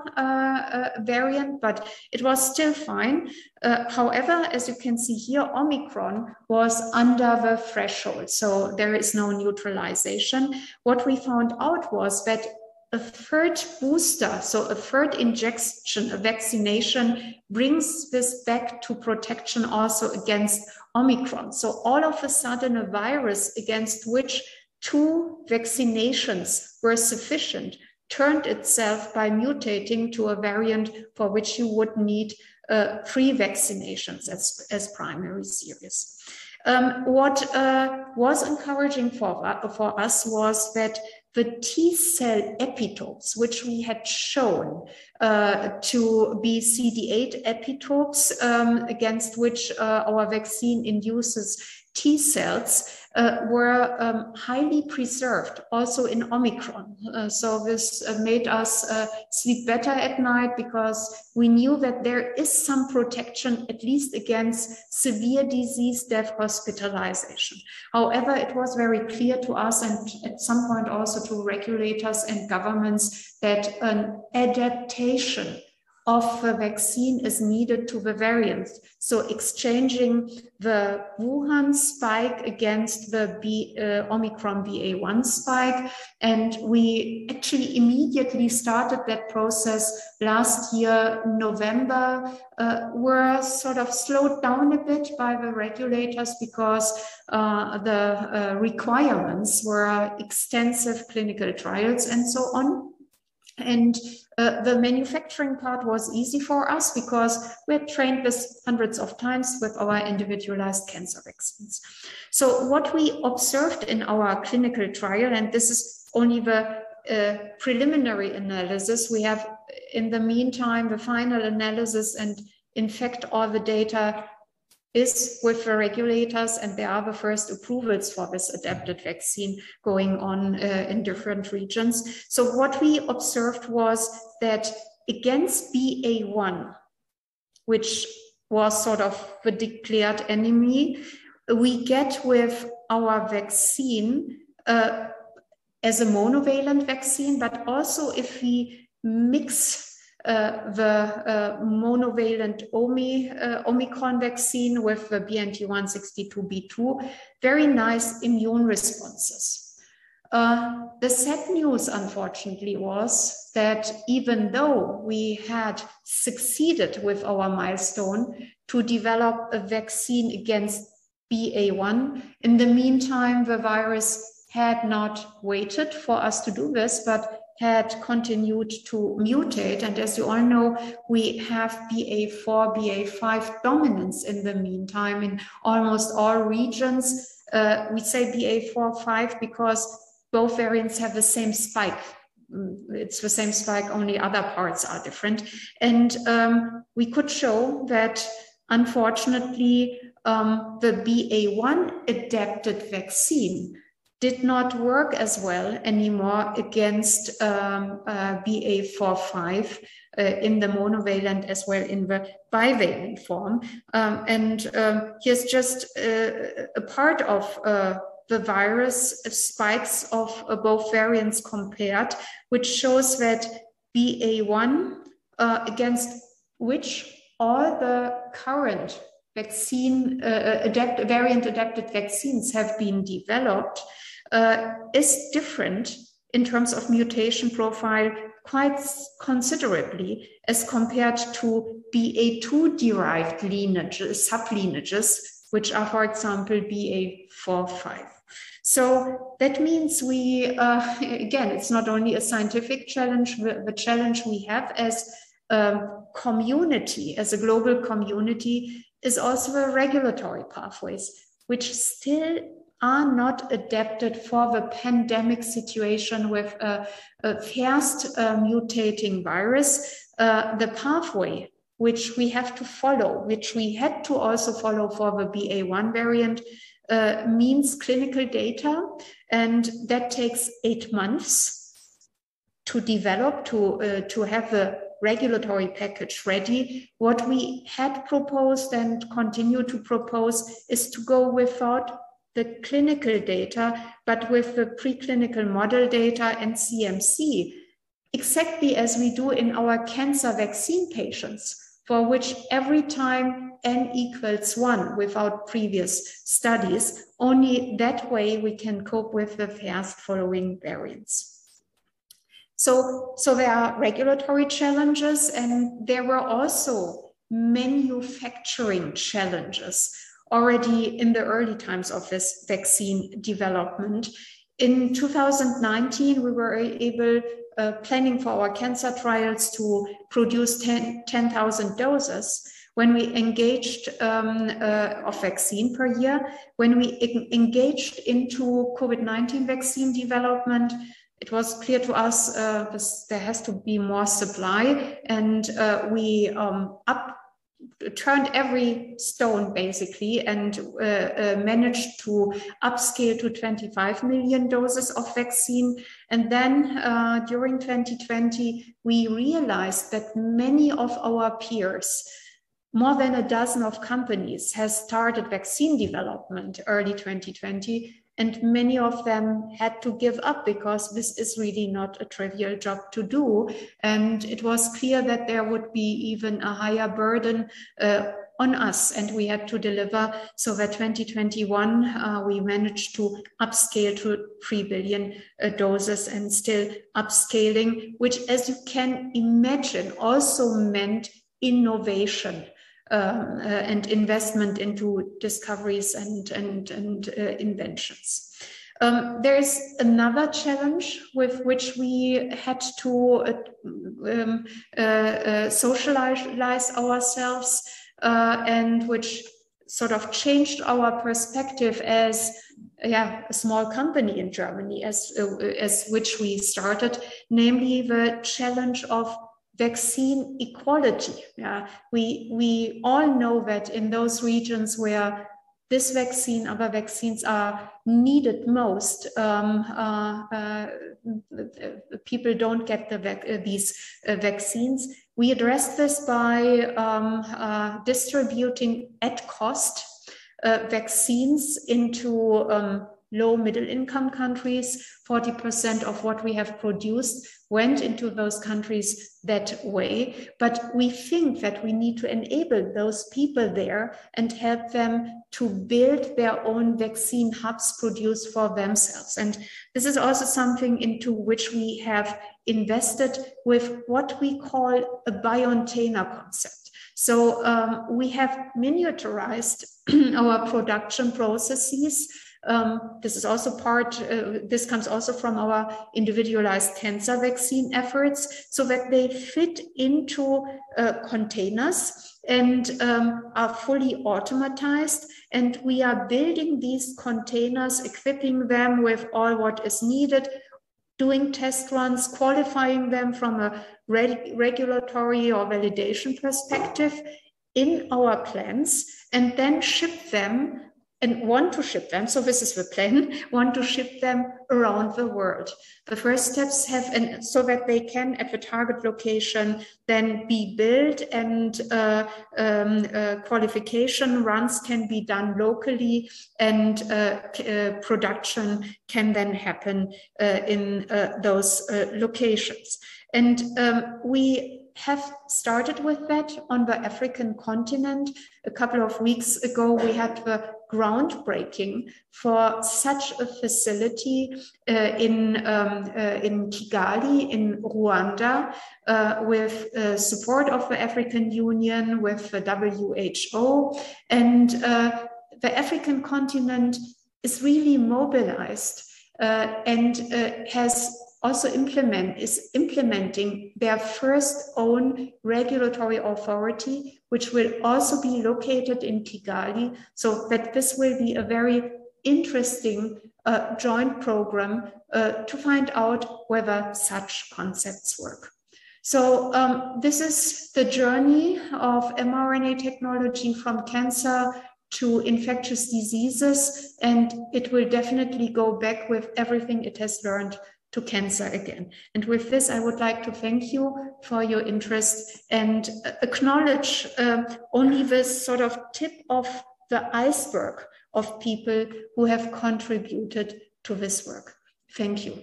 variant, but it was still fine. however, as you can see here, Omicron was under the threshold, so there is no neutralization. What we found out was that a third booster, so a third injection, a vaccination brings this back to protection also against Omicron. So all of a sudden, a virus against which two vaccinations were sufficient turned itself by mutating to a variant for which you would need uh, three vaccinations as, as primary series. Um, what uh, was encouraging for, for us was that the T cell epitopes, which we had shown uh, to be CD8 epitopes um, against which uh, our vaccine induces T cells, uh, were um, highly preserved also in Omicron. Uh, so this uh, made us uh, sleep better at night because we knew that there is some protection, at least against severe disease, death, hospitalization. However, it was very clear to us and at some point also to regulators and governments that an adaptation of the vaccine is needed to the variants. So exchanging the Wuhan spike against the B, uh, Omicron BA1 spike. And we actually immediately started that process last year, November, uh, were sort of slowed down a bit by the regulators because uh, the uh, requirements were extensive clinical trials and so on. And uh, the manufacturing part was easy for us because we had trained this hundreds of times with our individualized cancer vaccines. So what we observed in our clinical trial, and this is only the uh, preliminary analysis, we have in the meantime the final analysis and in fact all the data is with the regulators, and there are the first approvals for this adapted vaccine going on uh, in different regions. So what we observed was that against BA1, which was sort of the declared enemy, we get with our vaccine uh, as a monovalent vaccine, but also if we mix uh, the uh, monovalent Omi, uh, Omicron vaccine with the BNT162b2, very nice immune responses. Uh, the sad news, unfortunately, was that even though we had succeeded with our milestone to develop a vaccine against BA1, in the meantime, the virus had not waited for us to do this, but had continued to mutate. And as you all know, we have BA4, BA5 dominance in the meantime in almost all regions. Uh, we say BA4, 5 because both variants have the same spike. Mm, it's the same spike, only other parts are different. And um, we could show that unfortunately, um, the BA1 adapted vaccine did not work as well anymore against um, uh, BA45 uh, in the monovalent as well in the bivalent form. Um, and um, here's just uh, a part of uh, the virus spikes of uh, both variants compared, which shows that BA1 uh, against which all the current vaccine adapt variant adapted vaccines have been developed uh, is different in terms of mutation profile quite considerably as compared to BA2 derived lineages, sublineages, which are, for example, BA4-5. So that means we, uh, (laughs) again, it's not only a scientific challenge, the challenge we have as a community, as a global community, is also the regulatory pathways, which still are not adapted for the pandemic situation with a, a fast uh, mutating virus. Uh, the pathway which we have to follow, which we had to also follow for the BA1 variant, uh, means clinical data. And that takes eight months to develop, to, uh, to have a regulatory package ready. What we had proposed and continue to propose is to go without the clinical data, but with the preclinical model data and CMC, exactly as we do in our cancer vaccine patients for which every time n equals one without previous studies, only that way we can cope with the fast following variants. So, so there are regulatory challenges and there were also manufacturing challenges already in the early times of this vaccine development. In 2019, we were able uh, planning for our cancer trials to produce 10,000 10, doses when we engaged um, uh, of vaccine per year, when we engaged into COVID-19 vaccine development, it was clear to us uh, this, there has to be more supply and uh, we um, up turned every stone basically and uh, uh, managed to upscale to 25 million doses of vaccine. And then uh, during 2020, we realized that many of our peers, more than a dozen of companies, has started vaccine development early 2020 and many of them had to give up because this is really not a trivial job to do. And it was clear that there would be even a higher burden uh, on us and we had to deliver so that 2021 uh, we managed to upscale to 3 billion uh, doses and still upscaling which as you can imagine also meant innovation um, uh, and investment into discoveries and, and, and uh, inventions. Um, there is another challenge with which we had to uh, um, uh, uh, socialize ourselves uh, and which sort of changed our perspective as yeah, a small company in Germany, as, as which we started, namely the challenge of vaccine equality. Yeah, we we all know that in those regions where this vaccine, other vaccines are needed most. Um, uh, uh, people don't get the vac uh, these uh, vaccines. We address this by um, uh, distributing at cost uh, vaccines into um, low middle income countries. 40% of what we have produced went into those countries that way. But we think that we need to enable those people there and help them to build their own vaccine hubs produced for themselves. And this is also something into which we have invested with what we call a biocontainer concept. So um, we have miniaturized (clears throat) our production processes um, this is also part, uh, this comes also from our individualized cancer vaccine efforts so that they fit into uh, containers and um, are fully automatized. And we are building these containers, equipping them with all what is needed, doing test runs, qualifying them from a reg regulatory or validation perspective in our plans, and then ship them and want to ship them. So this is the plan, (laughs) want to ship them around the world. The first steps have, and so that they can at the target location then be built and uh, um, uh, qualification runs can be done locally and uh, uh production can then happen uh, in uh, those locations. And um, we have started with that on the African continent. A couple of weeks ago, we had the groundbreaking for such a facility uh, in, um, uh, in Kigali, in Rwanda, uh, with uh, support of the African Union, with the WHO. And uh, the African continent is really mobilized uh, and has also implement is implementing their first own regulatory authority, which will also be located in Kigali, so that this will be a very interesting uh, joint program uh, to find out whether such concepts work. So um, this is the journey of mRNA technology from cancer to infectious diseases, and it will definitely go back with everything it has learned to cancer again. And with this, I would like to thank you for your interest and acknowledge uh, only this sort of tip of the iceberg of people who have contributed to this work. Thank you.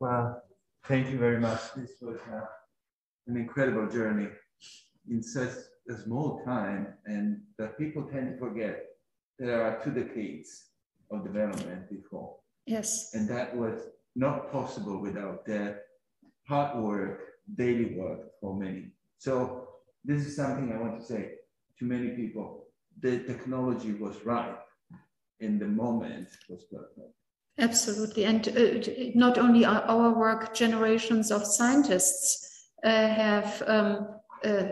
Well, thank you very much. This was uh, an incredible journey in such a small time, and that people tend to forget there are two decades of development before. Yes. And that was not possible without their hard work, daily work for many. So this is something I want to say to many people. The technology was right in the moment was perfect. Absolutely. And uh, not only our work, generations of scientists have um, uh,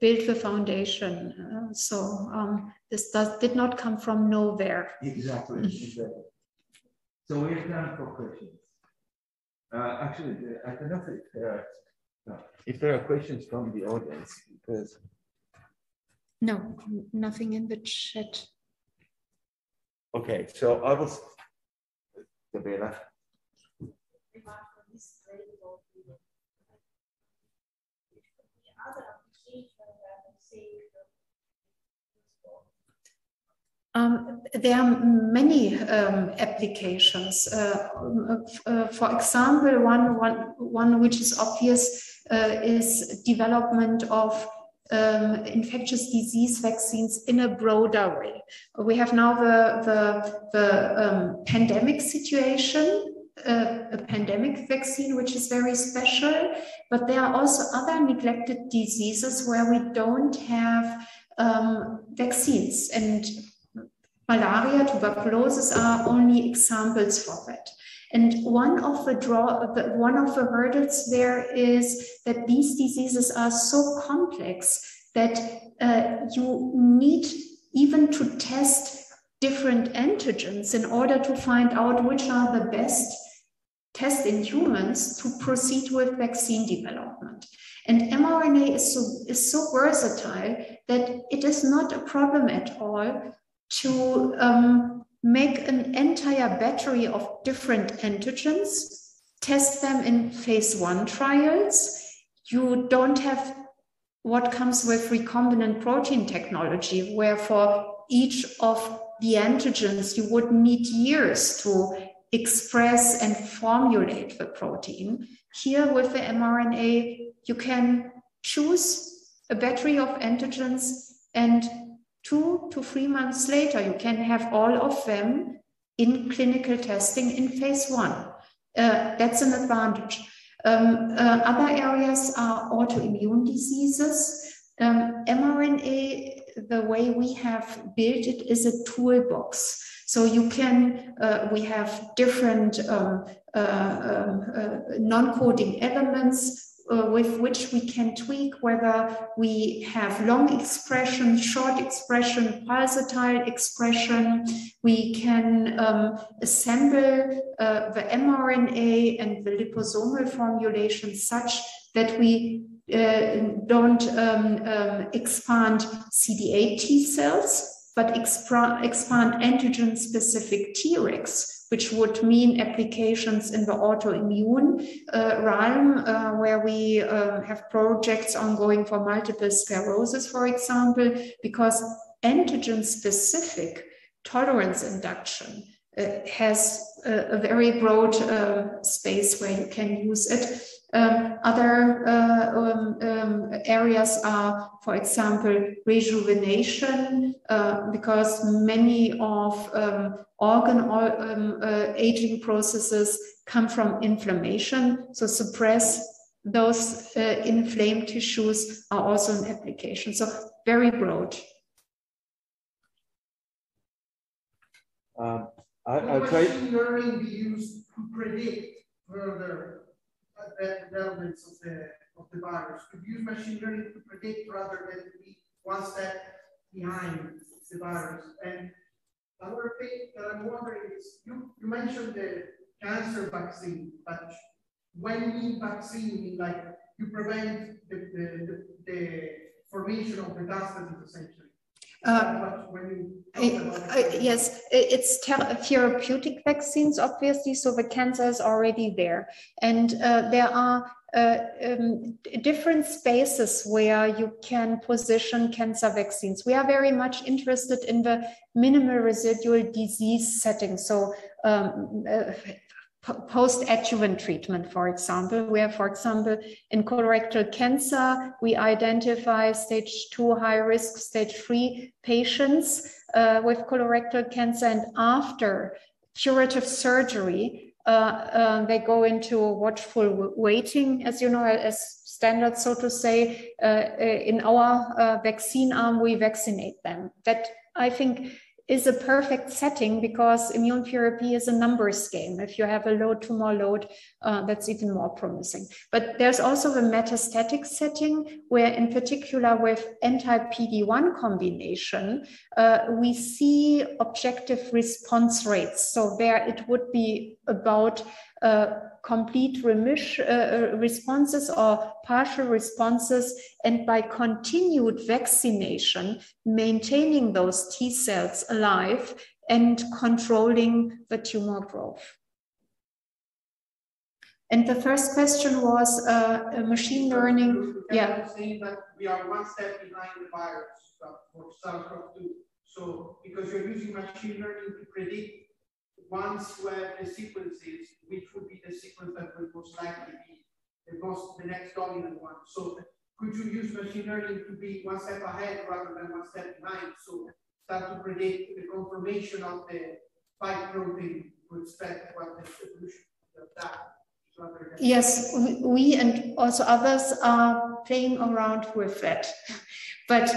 built the foundation. Uh, so um, this does, did not come from nowhere. Exactly. exactly. So we have time for questions. Uh, actually, I don't know if there are, if there are questions from the audience because. No, nothing in the chat. Okay, so I was Isabella. Um, there are many um, applications. Uh, uh, for example, one, one, one which is obvious uh, is development of um, infectious disease vaccines in a broader way. We have now the, the, the um, pandemic situation, uh, a pandemic vaccine, which is very special, but there are also other neglected diseases where we don't have um, vaccines. And malaria, tuberculosis are only examples for that. And one of the draw, one of the hurdles there is that these diseases are so complex that uh, you need even to test different antigens in order to find out which are the best test in humans to proceed with vaccine development. And mRNA is so, is so versatile that it is not a problem at all to um, make an entire battery of different antigens, test them in phase one trials. You don't have what comes with recombinant protein technology, where for each of the antigens you would need years to express and formulate the protein. Here with the mRNA, you can choose a battery of antigens and two to three months later, you can have all of them in clinical testing in phase one. Uh, that's an advantage. Um, uh, other areas are autoimmune diseases. Um, mRNA, the way we have built it, is a toolbox. So you can, uh, we have different um, uh, um, uh, non-coding elements uh, with which we can tweak whether we have long expression, short expression, pulsatile expression. We can um, assemble uh, the mRNA and the liposomal formulation such that we uh, don't um, um, expand CD8 T cells, but expand antigen specific Tregs which would mean applications in the autoimmune uh, realm, uh, where we uh, have projects ongoing for multiple sclerosis, for example, because antigen specific tolerance induction uh, has a, a, very broad uh, space where you can use it. Um, other uh, um, um, areas are, for example, rejuvenation, uh, because many of um, organ or, um, uh, aging processes come from inflammation. So suppress those uh, inflamed tissues are also an application. So very broad. Um, I, Will machine learning be used to predict further developments of the of the virus? Could use machine learning to predict rather than to be one step behind the virus? And another thing that I'm wondering is you, you mentioned the cancer vaccine, but when you mean vaccine, like you prevent the, the, the, the formation of metastases essentially. Uh, yes, it's therapeutic vaccines, obviously. So the cancer is already there, and uh, there are uh, um, different spaces where you can position cancer vaccines. We are very much interested in the minimal residual disease setting. So um, uh, post-adjuvant treatment, for example, where, for example, in colorectal cancer, we identify stage two high risk, stage three patients uh, with colorectal cancer, and after curative surgery, uh, uh, they go into watchful waiting, as you know, as standard, so to say. Uh, uh, in our vaccine arm, we vaccinate them. That I think is a perfect setting because immune therapy is a numbers game. If you have a low tumor load, uh, that's even more promising. But there's also the metastatic setting where, in particular, with anti-PD-1 combination, uh, we see objective response rates. So there it would be about uh, complete remission uh, uh, responses or partial responses, and by continued vaccination, maintaining those T cells alive and controlling the tumor growth. And the first question was uh, machine learning. Yeah. We are one step behind the virus for SARS-CoV-2. So because you're using machine learning to predict have the sequences, which would be the sequence that would most likely be the most the next dominant one. So could you use machine learning to be one step ahead rather than one step behind? So start to predict the conformation of the spike protein to expect what the evolution of that. Yes, we and also others are playing around with that. But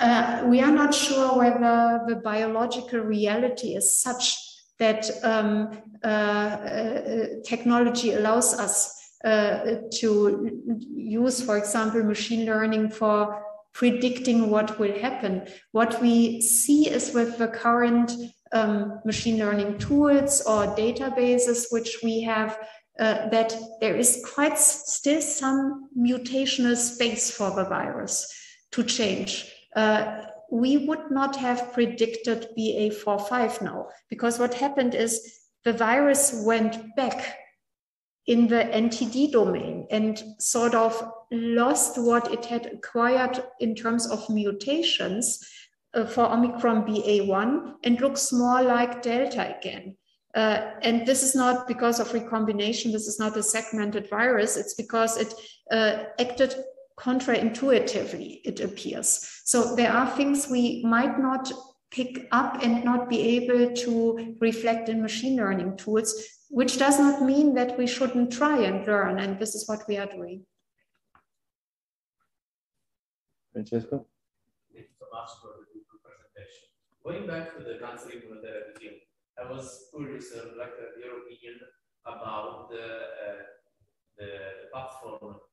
uh, we are not sure whether the biological reality is such that um, uh, uh, technology allows us uh, to use, for example, machine learning for predicting what will happen. What we see is with the current um, machine learning tools or databases which we have, uh, that there is quite still some mutational space for the virus to change. Uh, we would not have predicted BA45 now, because what happened is the virus went back in the NTD domain and sort of lost what it had acquired in terms of mutations uh, for Omicron BA1 and looks more like Delta again. Uh, and this is not because of recombination, this is not a segmented virus, it's because it uh, acted contraintuitively, it appears. So there are things we might not pick up and not be able to reflect in machine learning tools, which does not mean that we shouldn't try and learn. And this is what we are doing. Francesco? Thank you so much for the presentation. Going back to the cancer immunotherapy field, I was curious, uh, like uh, your opinion about the, uh, the platform you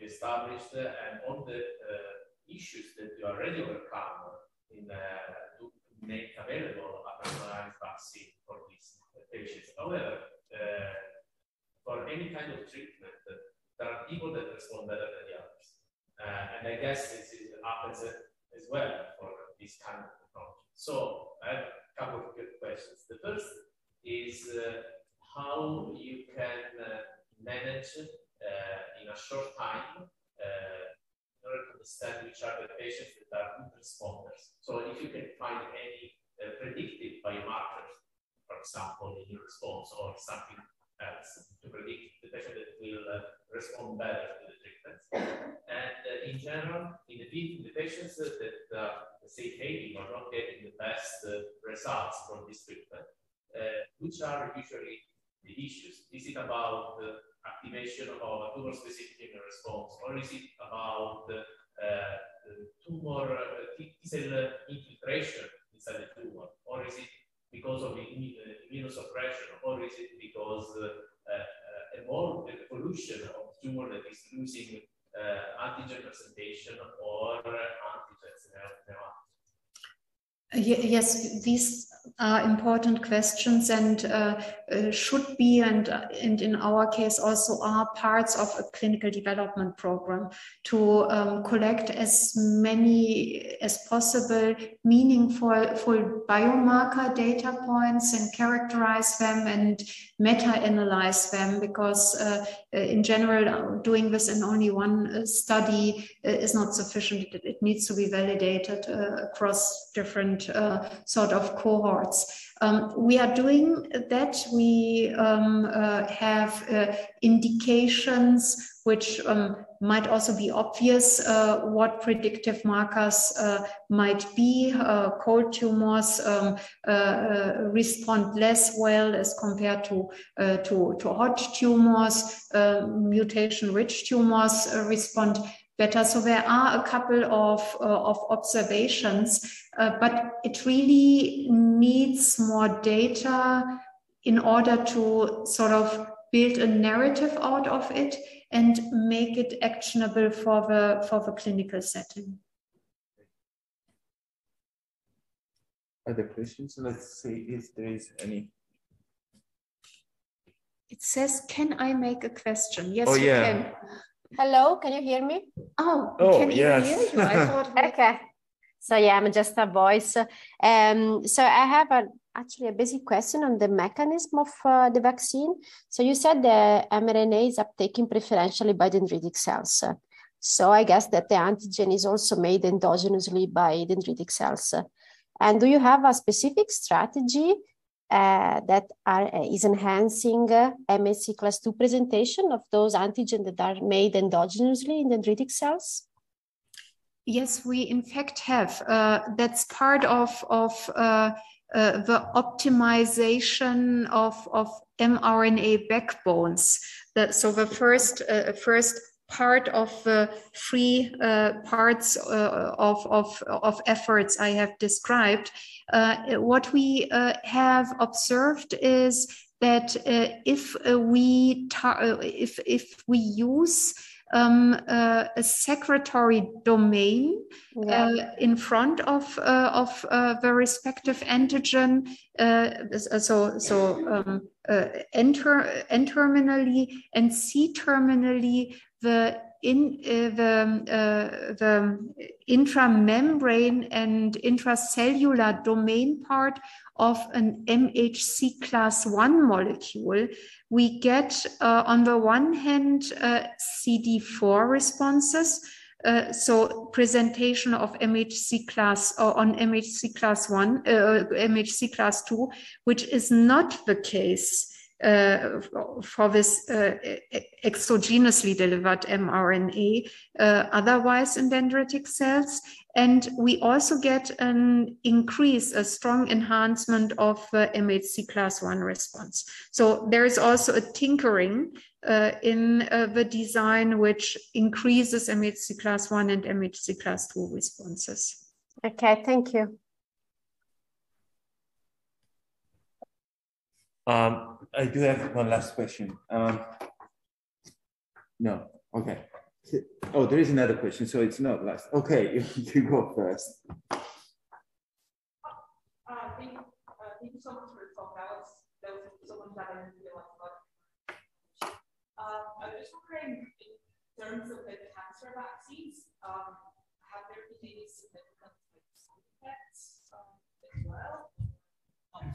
established and all the uh, issues that you already overcome in uh, to make available a personalized vaccine for these patients. However, uh, for any kind of treatment, there are people that respond better than the others. Uh, and I guess this is, happens as well for this kind of technology. So I have a couple of good questions. The first is uh, how you can uh, manage in a short time uh, in order to understand which are the patients that are good responders. So if you can find any uh, predictive biomarkers, for example, immune response or something else to predict the patient that will uh, respond better to the treatment. And uh, in general, in the, in the patients that uh, say failing or not getting the best uh, results from this treatment, uh, which are usually the issues? Is it about activation of a tumor-specific immune response, or is it about uh, the tumor uh, T cell infiltration inside the tumor, or is it because of uh, immunosuppression, or is it because uh, evolve, evolution of tumor that is losing uh, antigen presentation or antigens Yes, these are important questions and uh, uh, should be, and, uh, and in our case also are parts of a clinical development program to um, collect as many as possible meaningful full biomarker data points and characterize them and meta-analyze them because uh, in general doing this in only one study is not sufficient. It, needs to be validated across different uh, sort of cohorts. Um, we are doing that. We um, uh, have uh, indications which um, might also be obvious uh, what predictive markers uh, might be. Uh, cold tumors um, respond less well as compared to, to, to, hot tumors. Mutation-rich tumors respond better. So there are a couple of, uh, of observations, uh, but it really needs more data in order to sort of build a narrative out of it and make it actionable for the, for the clinical setting. Other questions? Let's see if there is any. It says, can I make a question? Yes, oh, you yeah. can. Hello, can you hear me? Oh, oh can yes. hear you? I (laughs) okay. So yeah, I'm just a voice. Um, so I have a, actually a basic question on the mechanism of uh, the vaccine. So you said the mRNA is uptaken preferentially by dendritic cells. So I guess that the antigen is also made endogenously by dendritic cells. And do you have a specific strategy uh, that are, uh, is enhancing uh, MHC class 2 presentation of those antigens that are made endogenously in dendritic cells? Yes, we in fact have. Uh, that's part of, of uh, uh, the optimization of, of mRNA backbones. That, so the first, first part of the three parts of, of, of efforts I have described uh, what we uh, have observed is that uh, if we if if we use um, uh, a secretory domain yeah. uh, in front of uh, of the respective antigen. so so um, enter N-terminally and C-terminally the in uh, the, uh, the intramembrane and intracellular domain part of an MHC class 1 molecule, we get uh, on the one hand uh, CD4 responses, uh, so presentation of MHC class or on MHC class 1, uh, MHC class 2, which is not the case uh, for this uh, exogenously delivered mRNA uh, otherwise in dendritic cells. And we also get an increase, a strong enhancement of uh, MHC class 1 response. So there is also a tinkering uh, in uh, the design which increases MHC class 1 and MHC class 2 responses. Okay, thank you. Um, I do have one last question. Um, no, okay. Oh, there is another question, so it's not last. Okay, you, (laughs) you go first. Uh, thank, uh, thank you so much for the talk. That was, that was so much that I didn't realize about. Um, I was just wondering, in terms of the cancer vaccines, um, have there been any significant side effects um, as well? Um,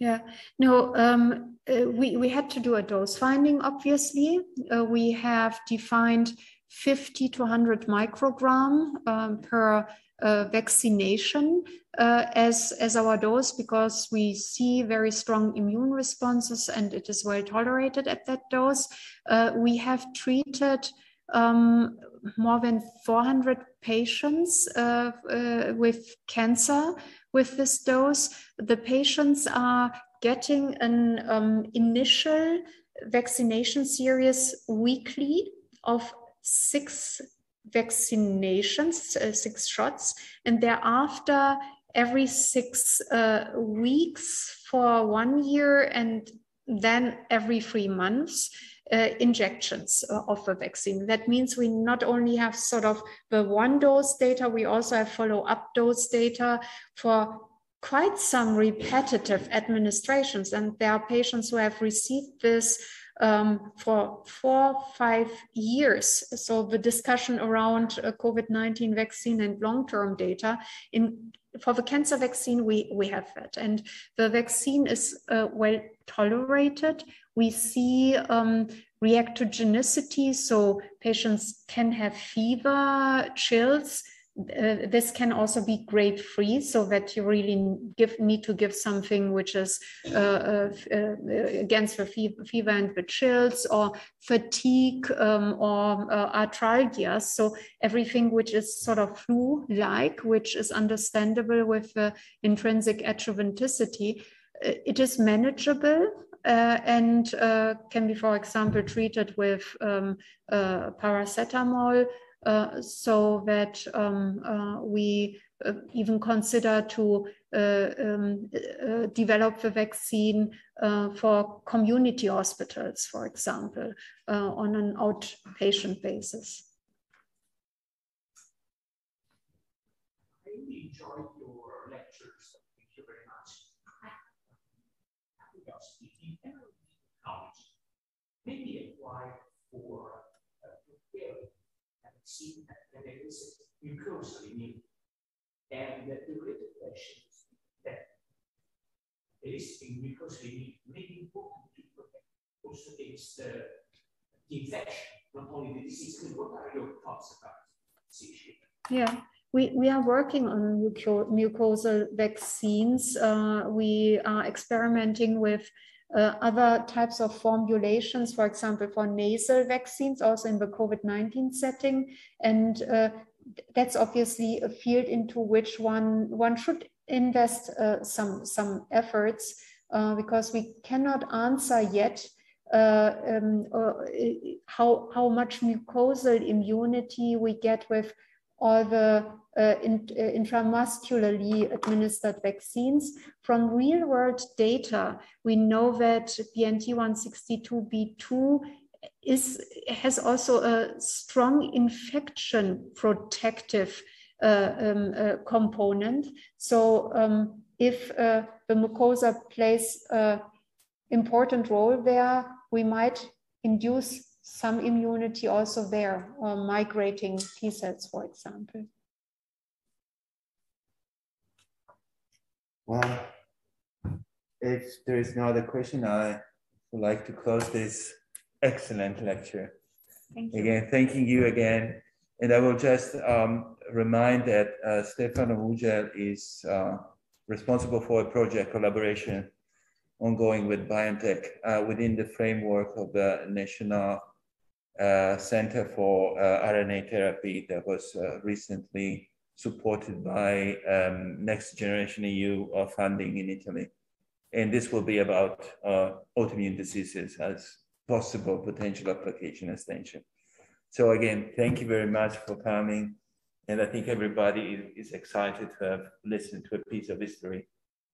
yeah, no, um, uh, we, we had to do a dose finding, obviously. Uh, we have defined 50 to 100 microgram um, per uh, vaccination uh, as, as our dose because we see very strong immune responses and it is well tolerated at that dose. Uh, we have treated um, more than 400 patients uh, uh, with cancer with this dose. The patients are getting an um, initial vaccination series weekly of six vaccinations, uh, six shots, and thereafter every six uh, weeks for one year and then every three months. Uh, injections uh, of a vaccine. That means we not only have sort of the one dose data, we also have follow up dose data for quite some repetitive administrations. And there are patients who have received this um, for four, five years. So the discussion around uh, COVID-19 vaccine and long-term data in for the cancer vaccine, we, we have that. And the vaccine is uh, well tolerated. We see um, reactogenicity, so patients can have fever, chills, uh, this can also be grade free so that you really give need to give something which is uh, uh, uh against the fever and the chills or fatigue um, or uh, arthralgia. So everything which is sort of flu like which is understandable with intrinsic adjuvanticity uh, it is manageable uh, and uh, can be, for example, treated with um, uh, paracetamol uh, so that um, uh, we uh, even consider to um, develop the vaccine for community hospitals, for example, on an outpatient basis. I enjoyed your lectures. Thank you very much. Curiosity, if you ever college, maybe apply for see that there is mucosal immunity. And the related question is that eliciting mucosal immunity may be important to protect also against the, the infection, not only the disease. What are your thoughts about this issue? Yeah. We, we are working on mucosal vaccines. Uh, we are experimenting with uh, other types of formulations, for example, for nasal vaccines, also in the COVID-19 setting. And uh, that's obviously a field into which one, one should invest uh, some, some efforts uh, because we cannot answer yet uh, um, uh, how, how much mucosal immunity we get with all the uh, in, uh, intramuscularly administered vaccines. From real world data, we know that BNT162b2 is, has also a strong infection protective uh, um, uh, component. So um, if uh, the mucosa plays an important role there, we might induce some immunity also there, uh, migrating T cells, for example. Well, if there is no other question, I would like to close this excellent lecture. Thank you. Again, thanking you again. And I will just um, remind that uh, Stefano is uh, responsible for a project collaboration ongoing with BioNTech uh, within the framework of the National Center for uh, RNA Therapy that was uh, recently supported by um, Next Generation EU funding in Italy. And this will be about autoimmune diseases as possible potential application extension. So again, thank you very much for coming. And I think everybody is excited to have listened to a piece of history